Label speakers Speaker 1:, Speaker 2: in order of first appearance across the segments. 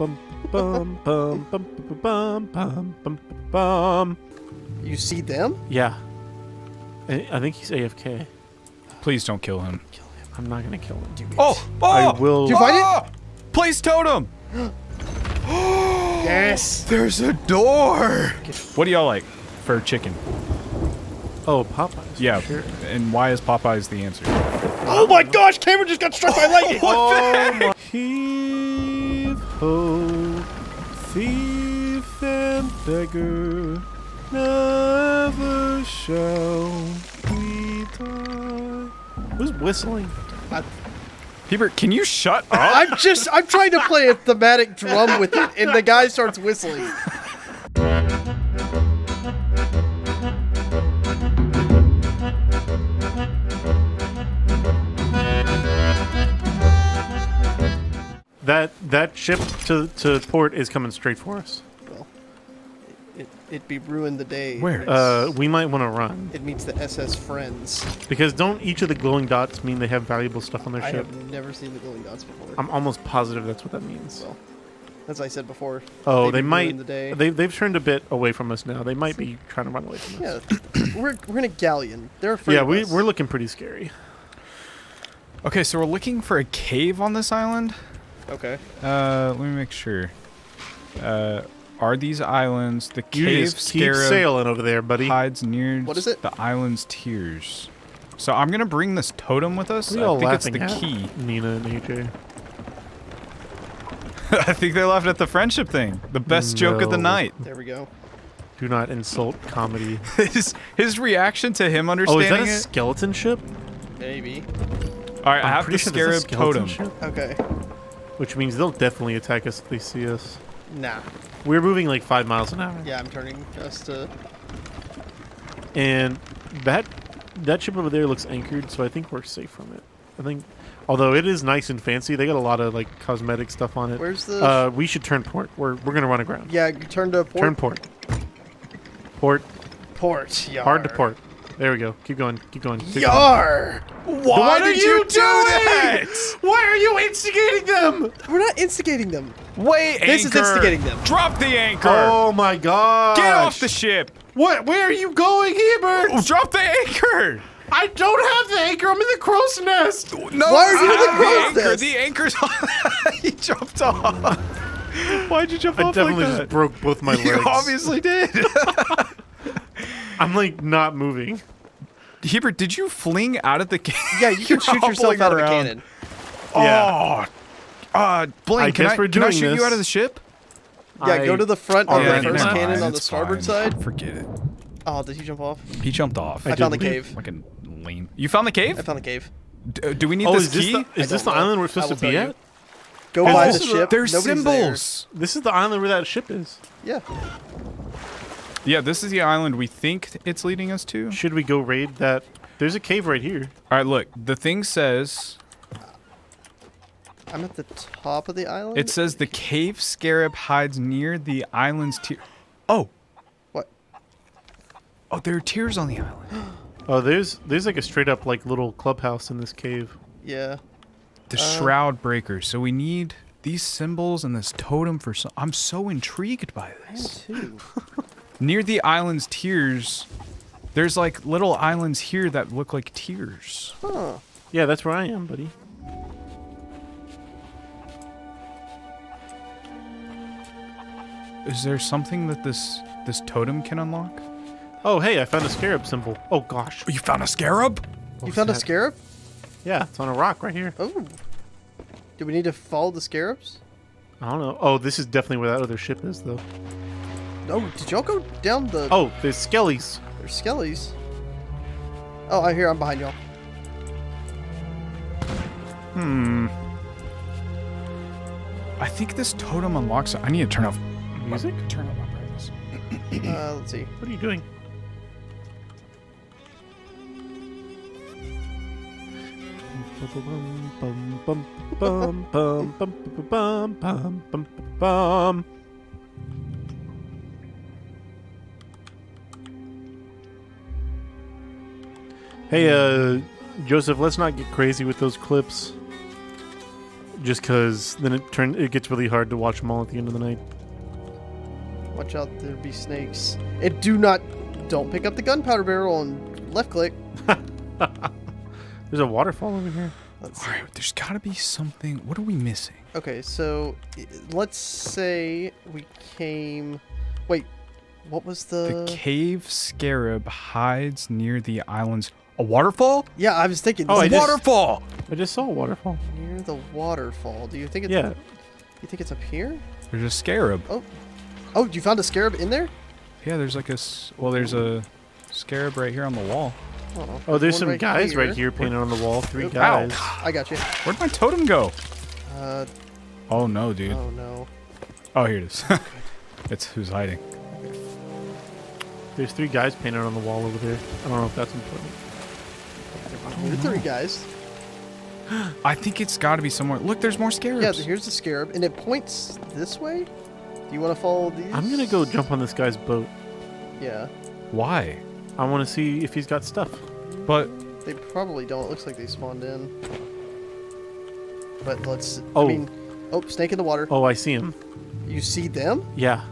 Speaker 1: bum bum bum bum bum bum bum bum.
Speaker 2: You see them?
Speaker 1: Yeah. I, I think he's AFK.
Speaker 3: Please don't kill him. Kill him.
Speaker 1: I'm not gonna kill him.
Speaker 3: Oh, oh!
Speaker 1: I will.
Speaker 2: Did you find it?
Speaker 3: Ah! Place totem.
Speaker 2: Yes.
Speaker 3: There's a door. What do y'all like for chicken?
Speaker 1: Oh, Popeyes.
Speaker 3: Yeah,
Speaker 1: Sure.
Speaker 3: and why is Popeyes the answer?
Speaker 2: Oh my gosh, Cameron just got struck by lightning.
Speaker 1: Oh my. Heave ho, thief and beggar, never shall we die. Who's whistling?
Speaker 3: Hebert, can you shut up?
Speaker 2: I'm just I'm trying to play a thematic drum with it, and the guy starts whistling.
Speaker 1: That that ship to to port is coming straight for us.
Speaker 2: Well, it it, would be ruined the day.
Speaker 3: Where?
Speaker 1: Uh, we might want to run
Speaker 2: It meets the SS Friends.
Speaker 1: because don't each of the glowing dots mean they have valuable stuff on their
Speaker 2: I
Speaker 1: ship?
Speaker 2: I have never seen the glowing dots before.
Speaker 1: I'm almost positive that's what that means.
Speaker 2: well, as I said before.
Speaker 1: Oh,
Speaker 2: they
Speaker 1: they might.
Speaker 2: ruin the day.
Speaker 1: They they've turned a bit away from us now. They might be trying to run away from us.
Speaker 2: Yeah, we're we're in a galleon. They're afraid.
Speaker 1: Yeah,
Speaker 2: of
Speaker 1: we
Speaker 2: us.
Speaker 1: we're looking pretty scary.
Speaker 3: Okay, so we're looking for a cave on this island.
Speaker 2: Okay.
Speaker 3: Uh, let me make sure. Uh, are these islands the
Speaker 1: You
Speaker 3: cave
Speaker 1: just keep sailing over there, buddy.
Speaker 3: hides near
Speaker 2: What is it?
Speaker 3: the island's tears? So I'm gonna bring this totem with us.
Speaker 1: What are
Speaker 3: I
Speaker 1: y'all
Speaker 3: think it's
Speaker 1: laughing
Speaker 3: the
Speaker 1: at,
Speaker 3: key.
Speaker 1: Nina and AJ.
Speaker 3: I think they laughed at the friendship thing. The best joke of the night.
Speaker 2: There we go.
Speaker 1: Do not insult comedy.
Speaker 3: his his reaction to him understanding.
Speaker 1: oh,
Speaker 3: understanding
Speaker 1: is that a
Speaker 3: it.
Speaker 1: skeleton ship?
Speaker 2: Maybe.
Speaker 3: All right, I
Speaker 1: I'm
Speaker 3: have the
Speaker 1: pretty sure that's a
Speaker 3: scarab totem.
Speaker 1: ship,
Speaker 2: Okay.
Speaker 1: Which means they'll definitely attack us if they see us.
Speaker 2: Nah.
Speaker 1: We're moving like five miles an hour,
Speaker 2: Yeah, I'm turning just to.
Speaker 1: and that that ship over there looks anchored, so I think we're safe from it. I think, although it is nice and fancy, they got a lot of like cosmetic stuff on it.
Speaker 2: Where's the?
Speaker 1: Uh, we should turn port. We're we're gonna run aground.
Speaker 2: yeah, turn to port.
Speaker 1: Turn port. Port.
Speaker 2: Port. Yar.
Speaker 1: Hard to port. There we go. Keep going. Keep going. Keep going.
Speaker 2: Yar.
Speaker 3: Why
Speaker 1: are
Speaker 3: did
Speaker 1: you
Speaker 3: you do
Speaker 1: doing?
Speaker 3: that?
Speaker 1: Why are you instigating them?
Speaker 2: We're not instigating them.
Speaker 3: Wait,
Speaker 2: This is instigating them.
Speaker 3: Drop the anchor.
Speaker 1: Oh my god!
Speaker 3: Get off the ship.
Speaker 1: What? Where are you going, Hebert?
Speaker 3: Oh, drop the anchor.
Speaker 1: I don't have the anchor. I'm in the crow's nest.
Speaker 3: No,
Speaker 2: Why are you
Speaker 3: I
Speaker 2: in the
Speaker 3: have
Speaker 2: crow's
Speaker 3: anchor.
Speaker 2: nest?
Speaker 3: The anchor's on. he jumped off. Why'd you jump
Speaker 1: I
Speaker 3: off like that?
Speaker 1: I definitely just broke both my legs.
Speaker 3: You obviously did.
Speaker 1: I'm like not moving.
Speaker 3: Hebert, did you fling out of the cannon?
Speaker 2: Yeah, you can shoot yourself out of the cannon.
Speaker 1: Yeah.
Speaker 3: Oh, uh, Blaine,
Speaker 1: I
Speaker 3: can,
Speaker 1: guess
Speaker 3: I,
Speaker 1: we're
Speaker 3: can I shoot
Speaker 1: this.
Speaker 3: you out of the ship?
Speaker 2: Yeah,
Speaker 1: I
Speaker 2: go to the front of
Speaker 1: already
Speaker 2: the first
Speaker 1: know.
Speaker 2: cannon on the
Speaker 3: It's
Speaker 2: starboard
Speaker 3: fine.
Speaker 2: side.
Speaker 3: Forget it.
Speaker 2: Oh, did he jump off?
Speaker 3: He jumped off.
Speaker 2: I,
Speaker 1: I
Speaker 2: found the
Speaker 1: did leave.
Speaker 2: cave.
Speaker 3: Fucking lame. You found the cave?
Speaker 2: I found the cave.
Speaker 3: D- uh, do we need
Speaker 1: Oh,
Speaker 3: this
Speaker 1: is this the,
Speaker 2: I
Speaker 1: is this the
Speaker 2: know.
Speaker 1: island we're supposed to be at?
Speaker 2: Go by
Speaker 1: this
Speaker 2: the ship.
Speaker 3: There's
Speaker 2: Nobody's
Speaker 3: symbols.
Speaker 1: This is the island where that ship is.
Speaker 2: Yeah.
Speaker 3: Yeah, this is the island we think it's leading us to.
Speaker 1: Should we go raid that? There's a cave right here.
Speaker 3: All right, look. The thing says
Speaker 2: I'm at the top of the island.
Speaker 3: it says the cave scarab hides near the island's tier... Oh,
Speaker 2: what?
Speaker 3: oh, there are tears on the island.
Speaker 1: Oh, there's there's like a straight up like little clubhouse in this cave.
Speaker 2: Yeah.
Speaker 3: The
Speaker 2: Uh,
Speaker 3: Shroudbreaker. So we need these symbols and this totem for some. I'm so intrigued by this.
Speaker 2: Two.
Speaker 3: Near the island's tears, there's like little islands here that look like tears.
Speaker 2: Huh.
Speaker 1: Yeah, that's where I am, buddy.
Speaker 3: Is there something that this this totem can unlock?
Speaker 1: Oh, hey, I found a scarab symbol. Oh gosh.
Speaker 3: Oh, you found a scarab?
Speaker 2: You
Speaker 1: What's
Speaker 2: found a scarab?
Speaker 1: Yeah, it's on a rock right here.
Speaker 2: Oh. Do we need to follow the scarabs?
Speaker 1: I don't know. Oh, this is definitely where that other ship is, though.
Speaker 2: No. Did y'all go down the?
Speaker 1: Oh, there's skellies.
Speaker 2: There's skellies. Oh, I hear. I'm behind y'all.
Speaker 3: Hmm. I think this totem unlocks. I need to turn off
Speaker 1: Music?
Speaker 3: Turn off my brightness.
Speaker 2: Uh, let's see.
Speaker 1: What are you doing? Bum, bum, bum, bum, bum, bum, bum, bum, bum. Hey, uh, Joseph, let's not get crazy with those clips. just because then it turn it gets really hard to watch them all at the end of the night.
Speaker 2: Watch out, there be snakes. And do not, don't pick up the gunpowder barrel and left click.
Speaker 1: There's a waterfall over here.
Speaker 2: Let's
Speaker 3: All
Speaker 2: see.
Speaker 3: right, there's got to be something. What are we missing?
Speaker 2: Okay, so let's say we came. Wait, what was
Speaker 3: The
Speaker 2: the?
Speaker 3: cave scarab hides near the island's. A waterfall?
Speaker 2: yeah, I was thinking.
Speaker 1: Oh, I
Speaker 3: a
Speaker 2: this
Speaker 1: just-
Speaker 3: waterfall!
Speaker 1: I just saw a waterfall.
Speaker 2: near the waterfall. Do you think it's?
Speaker 1: Yeah,
Speaker 2: You think it's up here?
Speaker 3: There's a scarab.
Speaker 2: Oh, Oh, you found a scarab in there?
Speaker 3: Yeah, there's like a. Well, there's a scarab right here on the wall.
Speaker 2: Oh,
Speaker 1: Oh, there's some
Speaker 2: right
Speaker 1: guys right here painted on the wall. Three
Speaker 2: Oop.
Speaker 1: guys.
Speaker 2: I got you.
Speaker 3: Where'd my totem go?
Speaker 2: Uh,
Speaker 3: Oh no, dude.
Speaker 2: oh no.
Speaker 3: Oh, here it is. it's who's hiding.
Speaker 1: There's three guys painted on the wall over there. I don't know if that's important.
Speaker 2: There are three guys.
Speaker 3: I think it's got to be somewhere. Look, there's more scarabs.
Speaker 2: Yeah, here's the scarab, and it points this way. Do you want to follow these?
Speaker 1: I'm gonna go jump on this guy's boat.
Speaker 2: Yeah,
Speaker 3: Why?
Speaker 1: I want to see if he's got stuff.
Speaker 3: But
Speaker 2: they probably don't. It looks like they spawned in. But let's.
Speaker 1: Oh.
Speaker 2: I mean, oh, snake in the water.
Speaker 1: Oh, I see him.
Speaker 2: You see them?
Speaker 1: Yeah.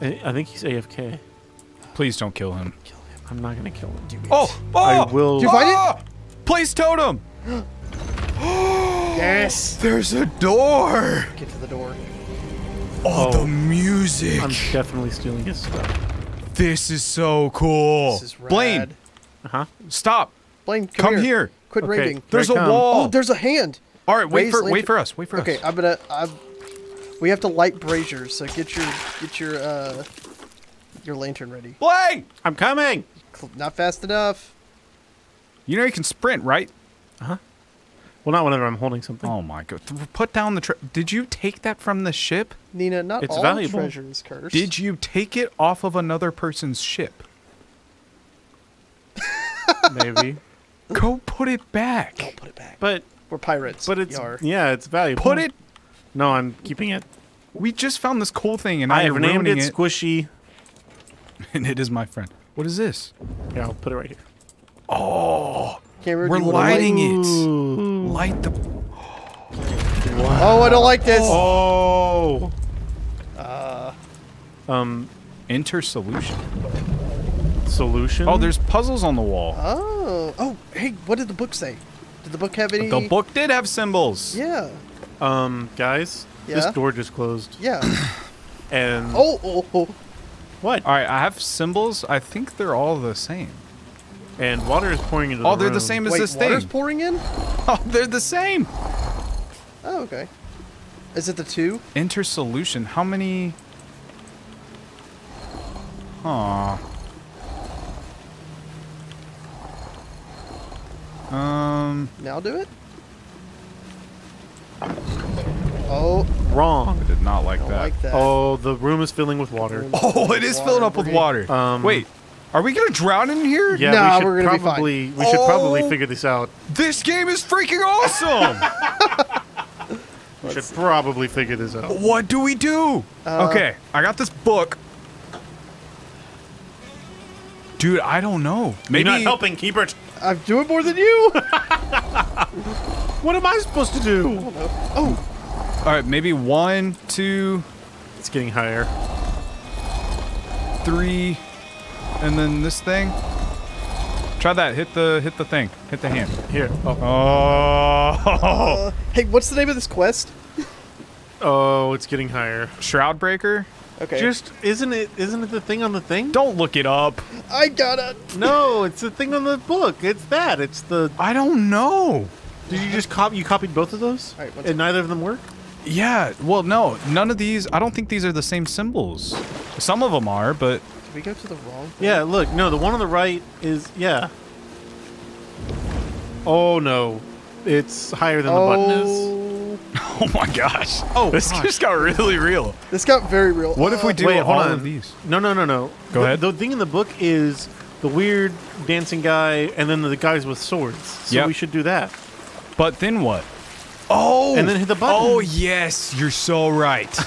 Speaker 1: I I think he's AFK.
Speaker 3: please don't kill him.
Speaker 1: I'm not gonna kill him.
Speaker 3: Oh, oh!
Speaker 1: I will.
Speaker 2: Did you find it?
Speaker 3: Ah! Place totem.
Speaker 2: Yes.
Speaker 3: There's a door.
Speaker 2: Get to the door.
Speaker 3: Oh,
Speaker 1: Oh.
Speaker 3: the music.
Speaker 1: I'm definitely stealing his stuff.
Speaker 3: This is so cool.
Speaker 2: This is rad.
Speaker 3: Blaine,
Speaker 1: Uh huh.
Speaker 3: stop.
Speaker 2: Blaine, come,
Speaker 3: Come, here.
Speaker 2: Quit
Speaker 1: Okay.
Speaker 2: raving.
Speaker 3: There's
Speaker 1: Here
Speaker 3: a
Speaker 1: I
Speaker 3: wall.
Speaker 2: Oh, there's a hand.
Speaker 3: All right, wait
Speaker 2: Raise
Speaker 3: for
Speaker 2: lantern-
Speaker 3: wait for us. Wait for
Speaker 2: Okay,
Speaker 3: us.
Speaker 2: I'm gonna. I'm, we have to light braziers, so get your get your uh your lantern ready.
Speaker 3: Blaine,
Speaker 1: I'm coming.
Speaker 2: Cl- Not fast enough.
Speaker 3: you know you can sprint, right? Uh huh.
Speaker 1: Well, not whenever I'm holding something.
Speaker 3: Oh my god. Put down the tre- Did you take that from the ship?
Speaker 2: Nina, not
Speaker 1: It's
Speaker 2: all
Speaker 1: valuable.
Speaker 2: treasure is cursed.
Speaker 3: Did you take it off of another person's ship?
Speaker 1: Maybe.
Speaker 3: Go put it back.
Speaker 2: Don't put it back.
Speaker 1: But
Speaker 2: We're pirates.
Speaker 1: but it's
Speaker 2: Yar.
Speaker 1: yeah, it's valuable.
Speaker 3: Put it.
Speaker 1: No, I'm keeping it.
Speaker 3: We just found this cool thing, and now
Speaker 1: I have named
Speaker 3: ruining
Speaker 1: it
Speaker 3: it,
Speaker 1: Squishy.
Speaker 3: and it is my friend. What is this?
Speaker 1: Here, I'll put it right here.
Speaker 3: Oh,
Speaker 2: Cameron,
Speaker 3: we're
Speaker 2: do you wanna light-
Speaker 3: lighting it.
Speaker 1: Ooh.
Speaker 3: Light the.
Speaker 2: Oh, I don't like this.
Speaker 1: Oh.
Speaker 2: Uh,
Speaker 1: Um.
Speaker 3: Enter solution.
Speaker 1: Solution.
Speaker 3: Oh, there's puzzles on the wall.
Speaker 2: oh, oh. Hey, what did the book say? Did the book have any?
Speaker 3: The book did have symbols.
Speaker 2: Yeah,
Speaker 1: Um, guys.
Speaker 2: Yeah?
Speaker 1: This door just closed.
Speaker 2: yeah.
Speaker 1: And
Speaker 2: oh, oh, oh.
Speaker 1: What?
Speaker 3: All right, I have symbols. I think they're all the same.
Speaker 1: And water is pouring into
Speaker 3: Oh,
Speaker 1: the
Speaker 3: they're the same as
Speaker 2: Wait,
Speaker 3: this
Speaker 2: water's
Speaker 3: thing.
Speaker 2: pouring in.
Speaker 3: Oh, they're the same.
Speaker 2: Oh, okay. Is it the two?
Speaker 3: Enter solution. How many? Huh. Um,
Speaker 2: Now do it. Oh,
Speaker 1: Wrong.
Speaker 3: I did not like
Speaker 2: don't
Speaker 3: that.
Speaker 2: like that.
Speaker 1: Oh, the room is filling with water.
Speaker 3: Oh, it is filling up with water.
Speaker 1: Um,
Speaker 3: Wait, are we gonna drown in here?
Speaker 1: Yeah,
Speaker 2: Nah,
Speaker 1: we should
Speaker 2: we're gonna be fine.
Speaker 1: probably we should probably
Speaker 3: Oh.
Speaker 1: figure this out.
Speaker 3: This game is freaking awesome.
Speaker 1: We should probably figure this out.
Speaker 3: what do we do?
Speaker 2: Uh,
Speaker 3: okay, I got this book. Dude, I don't know. Maybe
Speaker 1: You're not helping, Keepert.
Speaker 2: I'm doing more than you.
Speaker 1: What am I supposed to do?
Speaker 2: oh,
Speaker 3: All right, maybe one, two,
Speaker 1: It's getting higher.
Speaker 3: three, and then this thing. Try that. Hit the hit the thing. Hit the hand.
Speaker 1: Here. Oh,
Speaker 3: Oh,
Speaker 2: uh, hey, what's the name of this quest?
Speaker 1: oh it's getting higher.
Speaker 3: Shroudbreaker.
Speaker 2: Okay,
Speaker 1: Just isn't it? Isn't it the thing on the thing?
Speaker 3: Don't look it up.
Speaker 2: I got it.
Speaker 1: No, it's the thing on the book. It's that. It's the.
Speaker 3: I don't know.
Speaker 1: Did you just copy? You copied both of those,
Speaker 2: All right, one
Speaker 1: and neither of them work.
Speaker 3: Yeah. Well, no. None of these. I don't think these are the same symbols. Some of them are, but
Speaker 2: Did we go to the wrong? thing?
Speaker 1: Yeah, look. No, the one on the right is yeah. Oh no, it's higher than the button is.
Speaker 2: Oh,
Speaker 3: oh my gosh.
Speaker 1: Oh,
Speaker 3: this
Speaker 1: gosh.
Speaker 3: just got really real.
Speaker 2: this got very real.
Speaker 3: What if we do
Speaker 1: Wait,
Speaker 3: all
Speaker 1: hold on.
Speaker 3: of these?
Speaker 1: No, no, no, no.
Speaker 3: Go
Speaker 1: the,
Speaker 3: ahead.
Speaker 1: The thing in the book is the weird dancing guy, and then the guys with swords. So
Speaker 3: Yep.
Speaker 1: we should do that.
Speaker 3: But then what? Oh.
Speaker 1: And then hit the button.
Speaker 3: Oh yes, you're so right.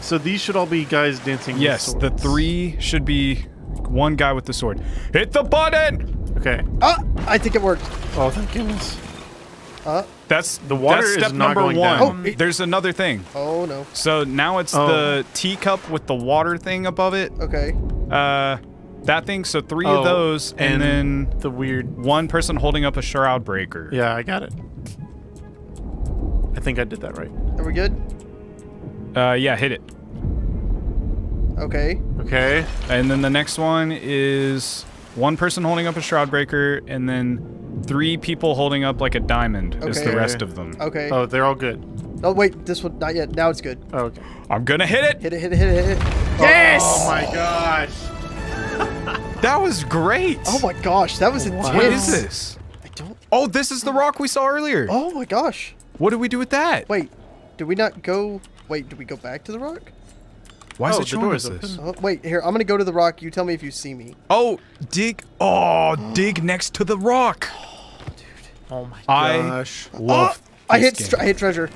Speaker 1: So these should all be guys dancing.
Speaker 3: yes,
Speaker 1: with
Speaker 3: the three should be one guy with the sword. Hit the button.
Speaker 1: Okay.
Speaker 2: Ah, I think it worked.
Speaker 1: Oh, thank goodness.
Speaker 2: Uh,
Speaker 3: That's
Speaker 1: The water
Speaker 3: that's
Speaker 1: is
Speaker 3: step
Speaker 1: not
Speaker 3: number
Speaker 1: going
Speaker 3: one.
Speaker 1: down.
Speaker 2: Oh, it-
Speaker 3: There's another thing.
Speaker 2: oh no.
Speaker 3: So now it's
Speaker 1: Oh.
Speaker 3: the teacup with the water thing above it.
Speaker 2: Okay.
Speaker 3: Uh, that thing. So three
Speaker 1: Oh,
Speaker 3: of those, and, then
Speaker 1: the weird.
Speaker 3: one person holding up a Shroudbreaker.
Speaker 1: Yeah, I got it. I think I did that right.
Speaker 2: Are we good?
Speaker 3: Uh, yeah, hit it.
Speaker 2: Okay.
Speaker 1: Okay.
Speaker 3: And then the next one is one person holding up a Shroudbreaker, and then three people holding up like a diamond is the
Speaker 2: Okay.
Speaker 3: rest of them.
Speaker 2: Okay.
Speaker 1: Oh, they're all good.
Speaker 2: Oh wait, this one not yet. Now it's good.
Speaker 1: Oh, okay.
Speaker 3: I'm gonna hit it.
Speaker 2: Hit it, hit it, hit it, hit it. Yes!
Speaker 1: Oh my gosh.
Speaker 3: That was great.
Speaker 2: Oh my gosh, that was oh, intense.
Speaker 3: What is this?
Speaker 2: I don't.
Speaker 3: Oh, this is the rock we saw earlier.
Speaker 2: Oh my gosh.
Speaker 3: What did we do with that?
Speaker 2: Wait, did we not go? Wait, did we go back to the rock?
Speaker 3: Why is
Speaker 1: Oh,
Speaker 3: it
Speaker 1: the
Speaker 3: showing
Speaker 1: door
Speaker 3: us
Speaker 1: is
Speaker 3: this?
Speaker 2: Oh, wait, here. I'm gonna go to the rock. You tell me if you see me.
Speaker 3: Oh, dig. Oh, dig next to the rock.
Speaker 1: Oh my
Speaker 3: I
Speaker 1: gosh.
Speaker 3: love.
Speaker 2: Oh, I hit.
Speaker 3: game.
Speaker 2: I hit treasure.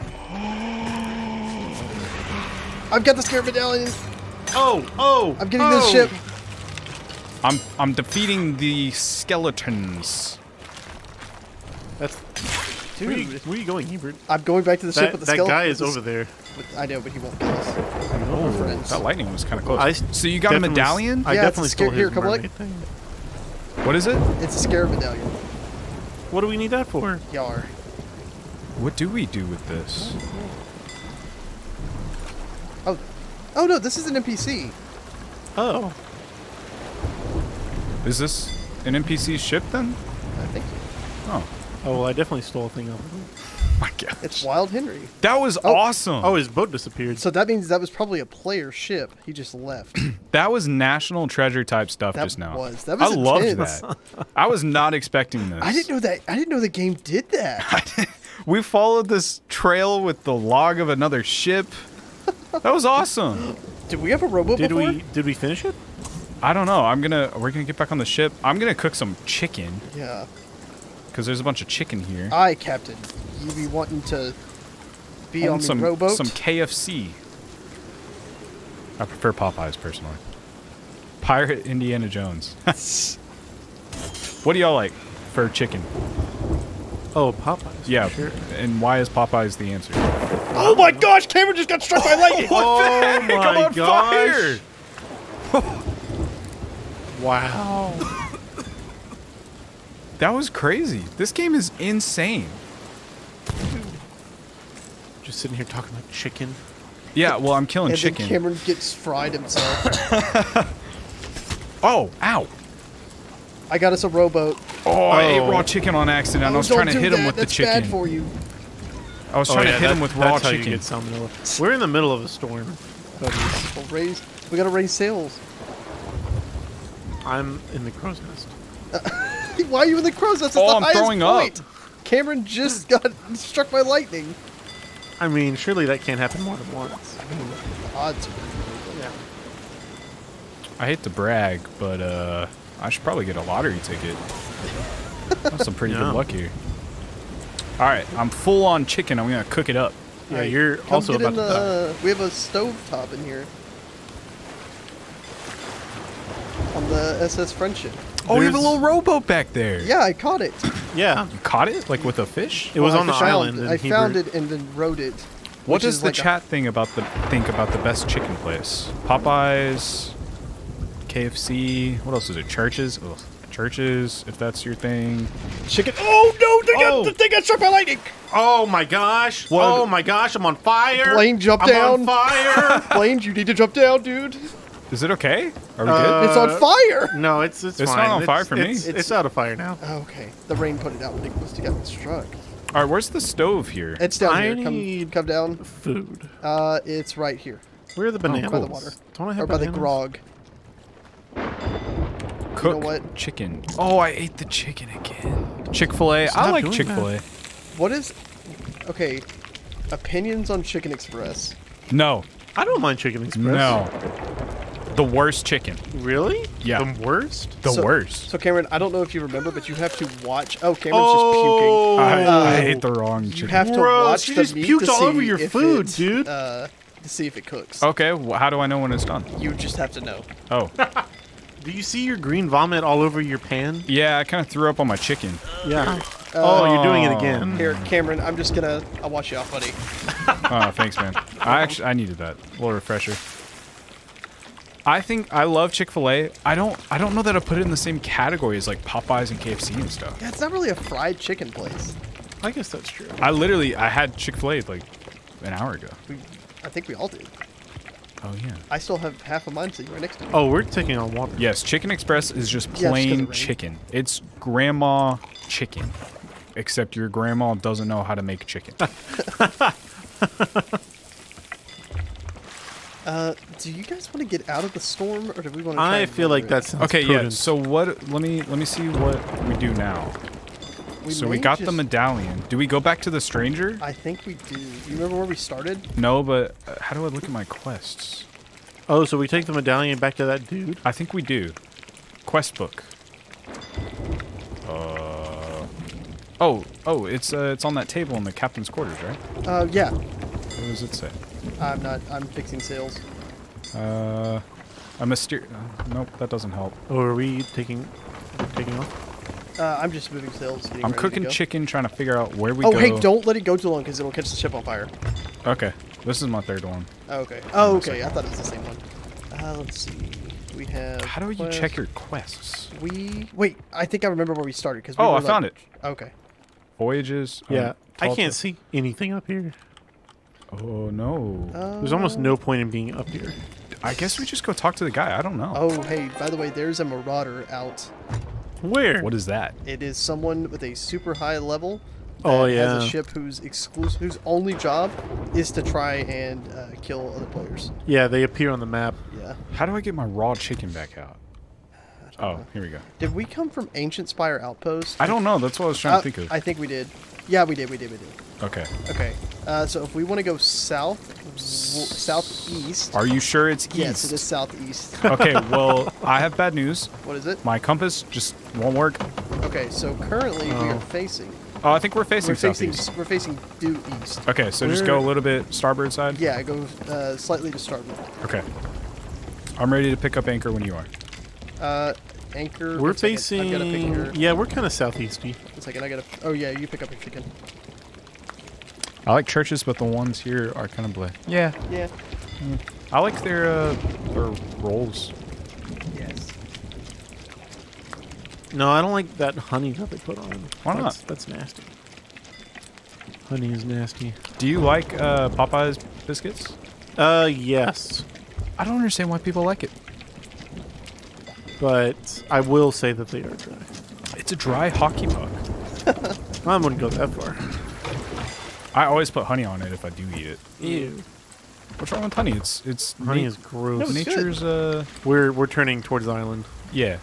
Speaker 2: I've got the scarab medallion.
Speaker 1: Oh, oh.
Speaker 2: I'm getting
Speaker 1: oh.
Speaker 2: this ship.
Speaker 3: I'm I'm defeating the skeletons.
Speaker 1: That's. Where are, you,
Speaker 2: Dude,
Speaker 1: where are you going, Hebert?
Speaker 2: I'm going back to the ship with the
Speaker 1: that
Speaker 2: skeleton.
Speaker 1: guy is over there.
Speaker 2: I know, but he won't kill us.
Speaker 1: Oh,
Speaker 3: That lightning was kind of close.
Speaker 1: I
Speaker 3: so you got a
Speaker 1: definitely-
Speaker 3: medallion?
Speaker 1: I
Speaker 2: Yeah,
Speaker 1: definitely
Speaker 2: scare-
Speaker 1: stole
Speaker 2: here,
Speaker 1: his
Speaker 2: come look.
Speaker 1: mermaid thing.
Speaker 3: What is it?
Speaker 2: It's a scarab medallion.
Speaker 1: What do we need that for?
Speaker 2: Yar.
Speaker 3: What do we do with this?
Speaker 2: Oh, oh no, this is an NPC.
Speaker 1: Oh.
Speaker 3: Is this an NPC ship then?
Speaker 2: I think
Speaker 3: Oh,
Speaker 1: Oh, well, I definitely stole a thing off of him.
Speaker 3: my god.
Speaker 2: it's Wild Henry.
Speaker 3: That was
Speaker 2: Oh.
Speaker 3: awesome.
Speaker 1: Oh, his boat disappeared.
Speaker 2: So that means that was probably a player ship. He just left.
Speaker 3: that was national treasure type stuff
Speaker 2: That
Speaker 3: just now.
Speaker 2: was- that was
Speaker 3: I loved that. I was not expecting this.
Speaker 2: I didn't know that. I didn't know the game did that.
Speaker 3: We followed this trail with the log of another ship. That was awesome.
Speaker 2: Did we have a rowboat
Speaker 1: did
Speaker 2: before?
Speaker 1: we did we finish it?
Speaker 3: I don't know. I'm gonna. We're gonna get back on the ship. I'm gonna cook some chicken
Speaker 2: Yeah.
Speaker 3: because there's a bunch of chicken here.
Speaker 2: Aye, Captain. You be wanting to be
Speaker 3: I
Speaker 2: on
Speaker 3: want
Speaker 2: the
Speaker 3: some
Speaker 2: rowboat?
Speaker 3: some KFC. I prefer Popeyes personally. Pirate Indiana Jones. what do y'all like for chicken?
Speaker 1: Oh, Popeyes.
Speaker 3: Yeah,
Speaker 1: Sure.
Speaker 3: and why is Popeyes the answer?
Speaker 2: oh my gosh! Cameron just got struck by lightning.
Speaker 3: Oh what the
Speaker 1: Oh
Speaker 3: heck? I'm
Speaker 1: my
Speaker 3: on
Speaker 1: gosh.
Speaker 3: fire!
Speaker 1: Wow.
Speaker 3: That was crazy. This game is insane.
Speaker 1: Just sitting here talking about chicken.
Speaker 3: Yeah, well, I'm killing
Speaker 2: and
Speaker 3: chicken.
Speaker 2: then Cameron gets fried himself.
Speaker 3: oh, ow.
Speaker 2: I got us a rowboat.
Speaker 3: Oh, I ate
Speaker 1: Oh.
Speaker 3: raw chicken on accident. I
Speaker 2: Oh,
Speaker 3: was trying to
Speaker 2: do
Speaker 3: hit him with
Speaker 2: That's
Speaker 3: the chicken.
Speaker 2: That's bad for you.
Speaker 3: I was
Speaker 1: Oh,
Speaker 3: trying
Speaker 1: yeah,
Speaker 3: to hit
Speaker 1: that-
Speaker 3: him with raw
Speaker 1: that's how you
Speaker 3: chicken.
Speaker 1: get salmonella. We're in the middle of a storm. buddies.
Speaker 2: We'll raise. We gotta raise sails.
Speaker 1: I'm in the crow's nest.
Speaker 2: Why are you in the crow's nest? That's
Speaker 3: Oh,
Speaker 2: the
Speaker 3: I'm
Speaker 2: highest
Speaker 3: throwing up.
Speaker 2: Cameron just got struck by lightning.
Speaker 1: I mean, surely that can't happen more than once. I mean,
Speaker 2: Odds.
Speaker 1: yeah.
Speaker 3: I hate to brag, but uh, I should probably get a lottery ticket. That's some pretty
Speaker 1: Yeah.
Speaker 3: good luck here. All right, I'm full on chicken. I'm gonna cook it up.
Speaker 1: Yeah,
Speaker 2: Alright,
Speaker 1: you're
Speaker 2: come
Speaker 1: also
Speaker 2: get
Speaker 1: about
Speaker 2: in
Speaker 1: to
Speaker 2: the, We have a stove top in here. On the SS Friendship.
Speaker 3: Oh, you have a little rowboat back there.
Speaker 2: Yeah, I caught it.
Speaker 1: Yeah.
Speaker 3: You caught it like with a fish.
Speaker 1: It was
Speaker 2: Well,
Speaker 1: on
Speaker 2: I
Speaker 1: the
Speaker 2: found-
Speaker 1: island.
Speaker 2: I
Speaker 1: he
Speaker 2: found it and then wrote it.
Speaker 3: What does the
Speaker 2: like a-
Speaker 3: chat thing about the think about the best chicken place? Popeyes, KFC. What else is it? Church's. Ugh. Church's, if that's your thing.
Speaker 2: Chicken. Oh no! They got,
Speaker 1: Oh.
Speaker 2: they got struck by lightning.
Speaker 1: Oh my gosh!
Speaker 3: What?
Speaker 1: Oh my gosh! I'm on fire!
Speaker 2: Blaine, jump
Speaker 1: I'm
Speaker 2: down.
Speaker 1: on fire!
Speaker 2: Blaine, you need to jump down, dude.
Speaker 3: Is it okay? Are we
Speaker 1: Uh,
Speaker 3: good?
Speaker 2: it's on fire.
Speaker 1: no, it's it's,
Speaker 3: It's
Speaker 1: fine.
Speaker 3: not on fire for me.
Speaker 1: It's, it's out of fire now.
Speaker 2: Okay, the rain put it out when it was to get struck.
Speaker 3: All right, where's the stove here?
Speaker 2: It's down
Speaker 1: I
Speaker 2: here. Come,
Speaker 1: need-
Speaker 2: come down.
Speaker 1: Food.
Speaker 2: Uh, it's right here,
Speaker 1: Where are the bananas?
Speaker 2: by the water,
Speaker 1: Don't I have
Speaker 2: or by the grog.
Speaker 3: Cook
Speaker 2: what?
Speaker 3: chicken. Oh, I ate the chicken again. Chick Fil A. I like Chick Fil A.
Speaker 2: What is? Okay, opinions on Chicken Express.
Speaker 3: No,
Speaker 1: I don't mind Chicken Express.
Speaker 3: no. The worst chicken.
Speaker 1: Really?
Speaker 3: Yeah.
Speaker 1: The worst?
Speaker 3: The
Speaker 2: So-
Speaker 3: worst.
Speaker 2: So Cameron, I don't know if you remember, but you have to watch. Oh, Cameron's
Speaker 1: Oh,
Speaker 3: I,
Speaker 2: Uh,
Speaker 3: I ate the wrong chicken.
Speaker 2: puking. You have to
Speaker 1: Gross,
Speaker 2: watch
Speaker 1: you
Speaker 2: the
Speaker 1: just
Speaker 2: meat
Speaker 1: puked
Speaker 2: to
Speaker 1: all
Speaker 2: see
Speaker 1: over your
Speaker 2: if
Speaker 1: food,
Speaker 2: it,
Speaker 1: dude.
Speaker 2: Uh, to see if it cooks.
Speaker 3: Okay, well, how do I know when it's done?
Speaker 2: You just have to know.
Speaker 3: Oh,
Speaker 1: Do you see your green vomit all over your pan?
Speaker 3: yeah, I kind of threw up on my chicken.
Speaker 1: Yeah. Oh, you're doing it again.
Speaker 2: Here, Cameron, I'm just gonna. I'll wash you off, buddy.
Speaker 3: Oh, thanks, man. I actually I needed that. A little refresher. I think I love Chick Fil A. I don't. I don't know that I put it in the same category as like Popeyes and KFC and stuff.
Speaker 2: Yeah, it's not really a fried chicken place.
Speaker 1: I guess that's true.
Speaker 3: I literally I had Chick Fil A like an hour ago.
Speaker 2: We, I think we all did.
Speaker 3: Oh yeah.
Speaker 2: I still have half of mine sitting right next to me.
Speaker 1: Oh, we're taking on water.
Speaker 3: Yes, Chicken Express is just
Speaker 2: Yeah, just 'cause of
Speaker 3: plain
Speaker 2: rain.
Speaker 3: chicken. It's grandma chicken, except your grandma doesn't know how to make chicken.
Speaker 2: Uh, do you guys want to get out of the storm, or do we want to?
Speaker 1: I feel like that's
Speaker 3: okay, yeah. So what? Let me let me see what we do now. so we
Speaker 2: may
Speaker 3: got the medallion. Do we go back to the stranger?
Speaker 2: I think we do. Do you remember where we started?
Speaker 3: No, but uh, how do I look at my quests?
Speaker 1: Oh, so we take the medallion back to that dude.
Speaker 3: I think we do. Quest book. Uh. Oh, oh, it's uh, it's on that table in the captain's quarters, right?
Speaker 2: Uh, yeah.
Speaker 3: What does it say?
Speaker 2: I'm not. I'm fixing sails.
Speaker 3: Uh, a myster. Uh, nope, that doesn't help.
Speaker 1: Oh, are we taking taking off?
Speaker 2: Uh, I'm just moving sails.
Speaker 3: I'm
Speaker 2: ready to
Speaker 3: cooking
Speaker 2: go.
Speaker 3: chicken, trying to figure out where we
Speaker 2: Oh,
Speaker 3: go.
Speaker 2: hey! Don't let it go too long because it'll catch the ship on fire.
Speaker 3: Okay, this is my third one.
Speaker 2: Oh, okay. Oh, okay. I thought it was the same one. Uh, let's see. We have.
Speaker 3: How do you
Speaker 2: quest-
Speaker 3: check your quests?
Speaker 2: We wait. I think I remember where we started because.
Speaker 3: Oh, I found it.
Speaker 2: Okay.
Speaker 3: Voyages. um,
Speaker 1: Yeah, I can't see anything up here.
Speaker 3: Oh no.
Speaker 1: There's almost no point in being up here.
Speaker 3: I guess we just go talk to the guy. I don't know.
Speaker 2: Oh, hey. By the way, there's a marauder out.
Speaker 1: Where?
Speaker 3: What is that?
Speaker 2: It is someone with a super high level.
Speaker 1: Oh,
Speaker 2: yeah. Has a ship whose exclusive, whose only job is to try and uh, kill other players.
Speaker 1: Yeah, they appear on the map.
Speaker 2: Yeah.
Speaker 3: How do I get my raw chicken back out? Oh, here we go.
Speaker 2: Did we come from Ancient Spire Outpost?
Speaker 3: I don't know. That's what I was trying
Speaker 2: Uh,
Speaker 3: to think of.
Speaker 2: I think we did. Yeah, we did. We did. We did.
Speaker 3: okay.
Speaker 2: Okay. Uh, so if we want to go south, w- southeast.
Speaker 3: Are you sure it's east?
Speaker 2: Yes, it is southeast.
Speaker 3: okay. Well, I have bad news.
Speaker 2: what is it?
Speaker 3: My compass just won't work.
Speaker 2: Okay, so currently we
Speaker 1: Oh.
Speaker 2: are facing.
Speaker 3: Oh, I think we're facing
Speaker 2: We're facing.
Speaker 3: southeast.
Speaker 2: We're facing due east.
Speaker 3: Okay, so just go a little bit starboard side.
Speaker 2: Yeah, go uh, slightly to starboard.
Speaker 3: Okay. I'm ready to pick up anchor when you are.
Speaker 2: Uh, anchor.
Speaker 1: We're
Speaker 2: one second, I've got a
Speaker 1: facing. Yeah, we're kind of southeasty.
Speaker 2: One second, I gotta. Oh yeah, you pick up your chicken.
Speaker 3: I like Church's, but the ones here are kind of bleh. Yeah.
Speaker 2: Yeah.
Speaker 3: I like their uh, their rolls.
Speaker 2: Yes.
Speaker 1: No, I don't like that honey that they put on.
Speaker 3: Why not?
Speaker 1: That's, that's nasty. Honey is nasty.
Speaker 3: Do you like uh, Popeyes biscuits?
Speaker 1: Uh, yes,
Speaker 3: I don't understand why people like it.
Speaker 1: But I will say that they are dry.
Speaker 3: It's a dry hockey puck.
Speaker 1: I wouldn't go that far.
Speaker 3: I always put honey on it if I do eat it.
Speaker 1: Ew.
Speaker 3: What's wrong with honey? It's it's
Speaker 1: Honey
Speaker 3: na-
Speaker 1: is gross.
Speaker 2: No, it's good.
Speaker 3: nature's uh
Speaker 1: We're we're turning towards the island.
Speaker 3: yeah.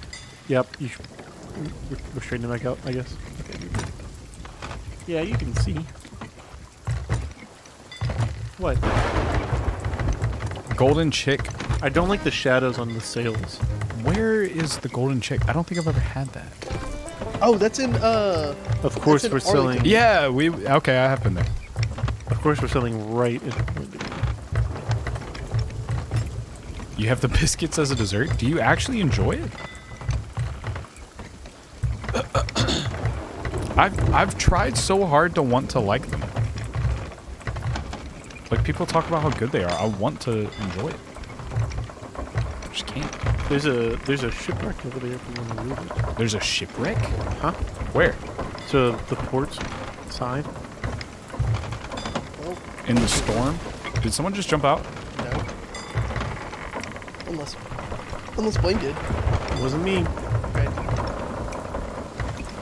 Speaker 1: Yep. You should we're, we're straightening back out, I guess. Yeah, you can see. What?
Speaker 3: Golden chick.
Speaker 1: I don't like the shadows on the sails.
Speaker 3: Where is the golden chick? I don't think I've ever had that.
Speaker 2: Oh, that's in. Uh.
Speaker 1: Of course, we're selling.
Speaker 3: Yeah, we okay. I have been there.
Speaker 1: Of course, we're selling right in.
Speaker 3: You have the biscuits as a dessert. Do you actually enjoy it? I've I've tried so hard to want to like them. Like people talk about how good they are. I want to enjoy it. I just can't.
Speaker 1: There's a there's a shipwreck over there if you want to move it.
Speaker 3: There's a shipwreck.
Speaker 1: Huh?
Speaker 3: Where?
Speaker 1: To the port side.
Speaker 2: Well,
Speaker 3: In the storm? Did someone just jump out?
Speaker 2: no. Unless. Unless Blaine did.
Speaker 1: It wasn't me.
Speaker 2: Okay. Now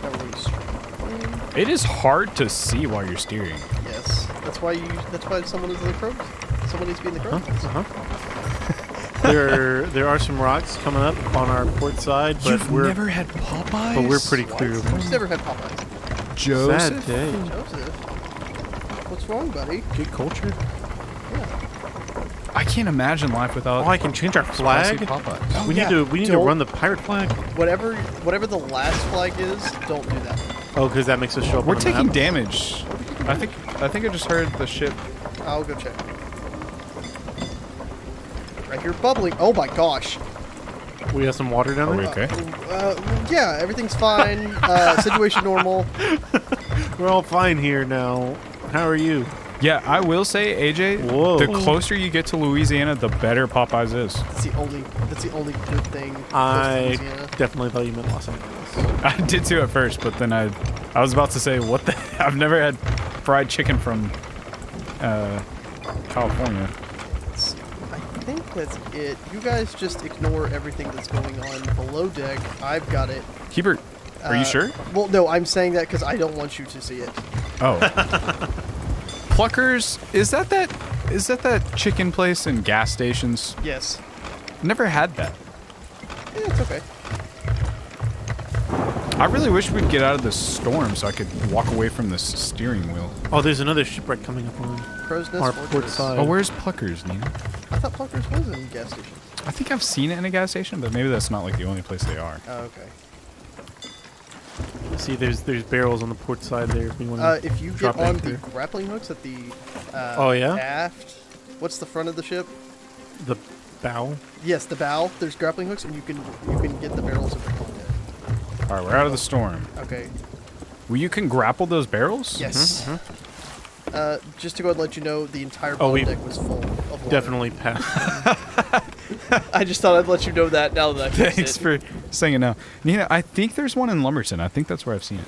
Speaker 2: we're going straight.
Speaker 3: It is hard to see while you're steering.
Speaker 2: Yes. That's why you. That's why someone is in the crow. Someone needs to be in the crow.
Speaker 1: Huh? Uh-huh. there there are some rocks coming up on our port side, but we're
Speaker 3: had Popeyes?
Speaker 1: but we're pretty clear of them.
Speaker 2: Who's never had Popeyes?
Speaker 3: Joseph.
Speaker 1: Sad day.
Speaker 2: Joseph. What's wrong, buddy?
Speaker 1: Get cultured.
Speaker 3: I can't imagine life without
Speaker 1: Oh, I can change our flag.
Speaker 3: spicy Popeyes.
Speaker 1: Oh, we
Speaker 2: yeah,
Speaker 1: need to we need to
Speaker 2: don't-
Speaker 1: run the pirate flag.
Speaker 2: Whatever. Whatever the last flag is, don't do that.
Speaker 1: Oh, because that makes us show up.
Speaker 3: We're
Speaker 1: on the
Speaker 3: taking
Speaker 1: map.
Speaker 3: damage. I think I think I just heard the ship.
Speaker 2: I'll go check. Right here, bubbling. Oh my gosh.
Speaker 1: We have some water down
Speaker 3: Are
Speaker 1: there.
Speaker 3: we okay?
Speaker 2: Uh, yeah, everything's fine. Uh, situation normal.
Speaker 1: We're all fine here now. How are you?
Speaker 3: Yeah, I will say, AJ,
Speaker 1: Whoa.
Speaker 3: the closer you get to Louisiana, the better Popeyes is.
Speaker 2: That's the only. That's the only good thing.
Speaker 1: I definitely thought you meant Los Angeles.
Speaker 3: I did too at first, but then I, I was about to say, what the? I've never had fried chicken from, uh, California.
Speaker 2: It's- I think that's it. You guys just ignore everything that's going on below deck. I've got it.
Speaker 3: Hebert, are you
Speaker 2: Uh,
Speaker 3: sure?
Speaker 2: Well, no, I'm saying that because I don't want you to see it.
Speaker 3: Oh. Pluckers, is that that? Is that that chicken place in gas stations?
Speaker 2: Yes.
Speaker 3: Never had that.
Speaker 2: Yeah, it's okay.
Speaker 3: I really wish we'd get out of this storm so I could walk away from this steering wheel.
Speaker 1: Oh, there's another shipwreck coming up on
Speaker 2: Crow's Nest
Speaker 1: our
Speaker 2: Fortress.
Speaker 1: port side.
Speaker 3: Oh, where's Pluckers, Nina?
Speaker 2: I thought Pluckers was in gas stations.
Speaker 3: I think I've seen it in a gas station, but maybe that's not like the only place they are.
Speaker 2: Oh, okay.
Speaker 1: See, there's there's barrels on the port side there. If you want
Speaker 2: Uh, if you get on
Speaker 1: anchor.
Speaker 2: the grappling hooks at the uh,
Speaker 1: Oh, yeah?
Speaker 2: aft, what's the front of the ship?
Speaker 1: the bow.
Speaker 2: Yes, the bow. There's grappling hooks, and you can you can get the barrels of the cockpit.
Speaker 3: All right, we're out of the storm.
Speaker 2: Okay.
Speaker 3: Well, you can grapple those barrels?
Speaker 2: Yes. Uh, just to go ahead and let you know, the entire
Speaker 1: Oh,
Speaker 2: deck was full of water.
Speaker 1: Definitely past.
Speaker 2: I just thought I'd let you know that now that I fixed
Speaker 3: Thanks
Speaker 2: it.
Speaker 3: for saying it now. Nina, I think there's one in Lumberton. I think that's where I've seen it.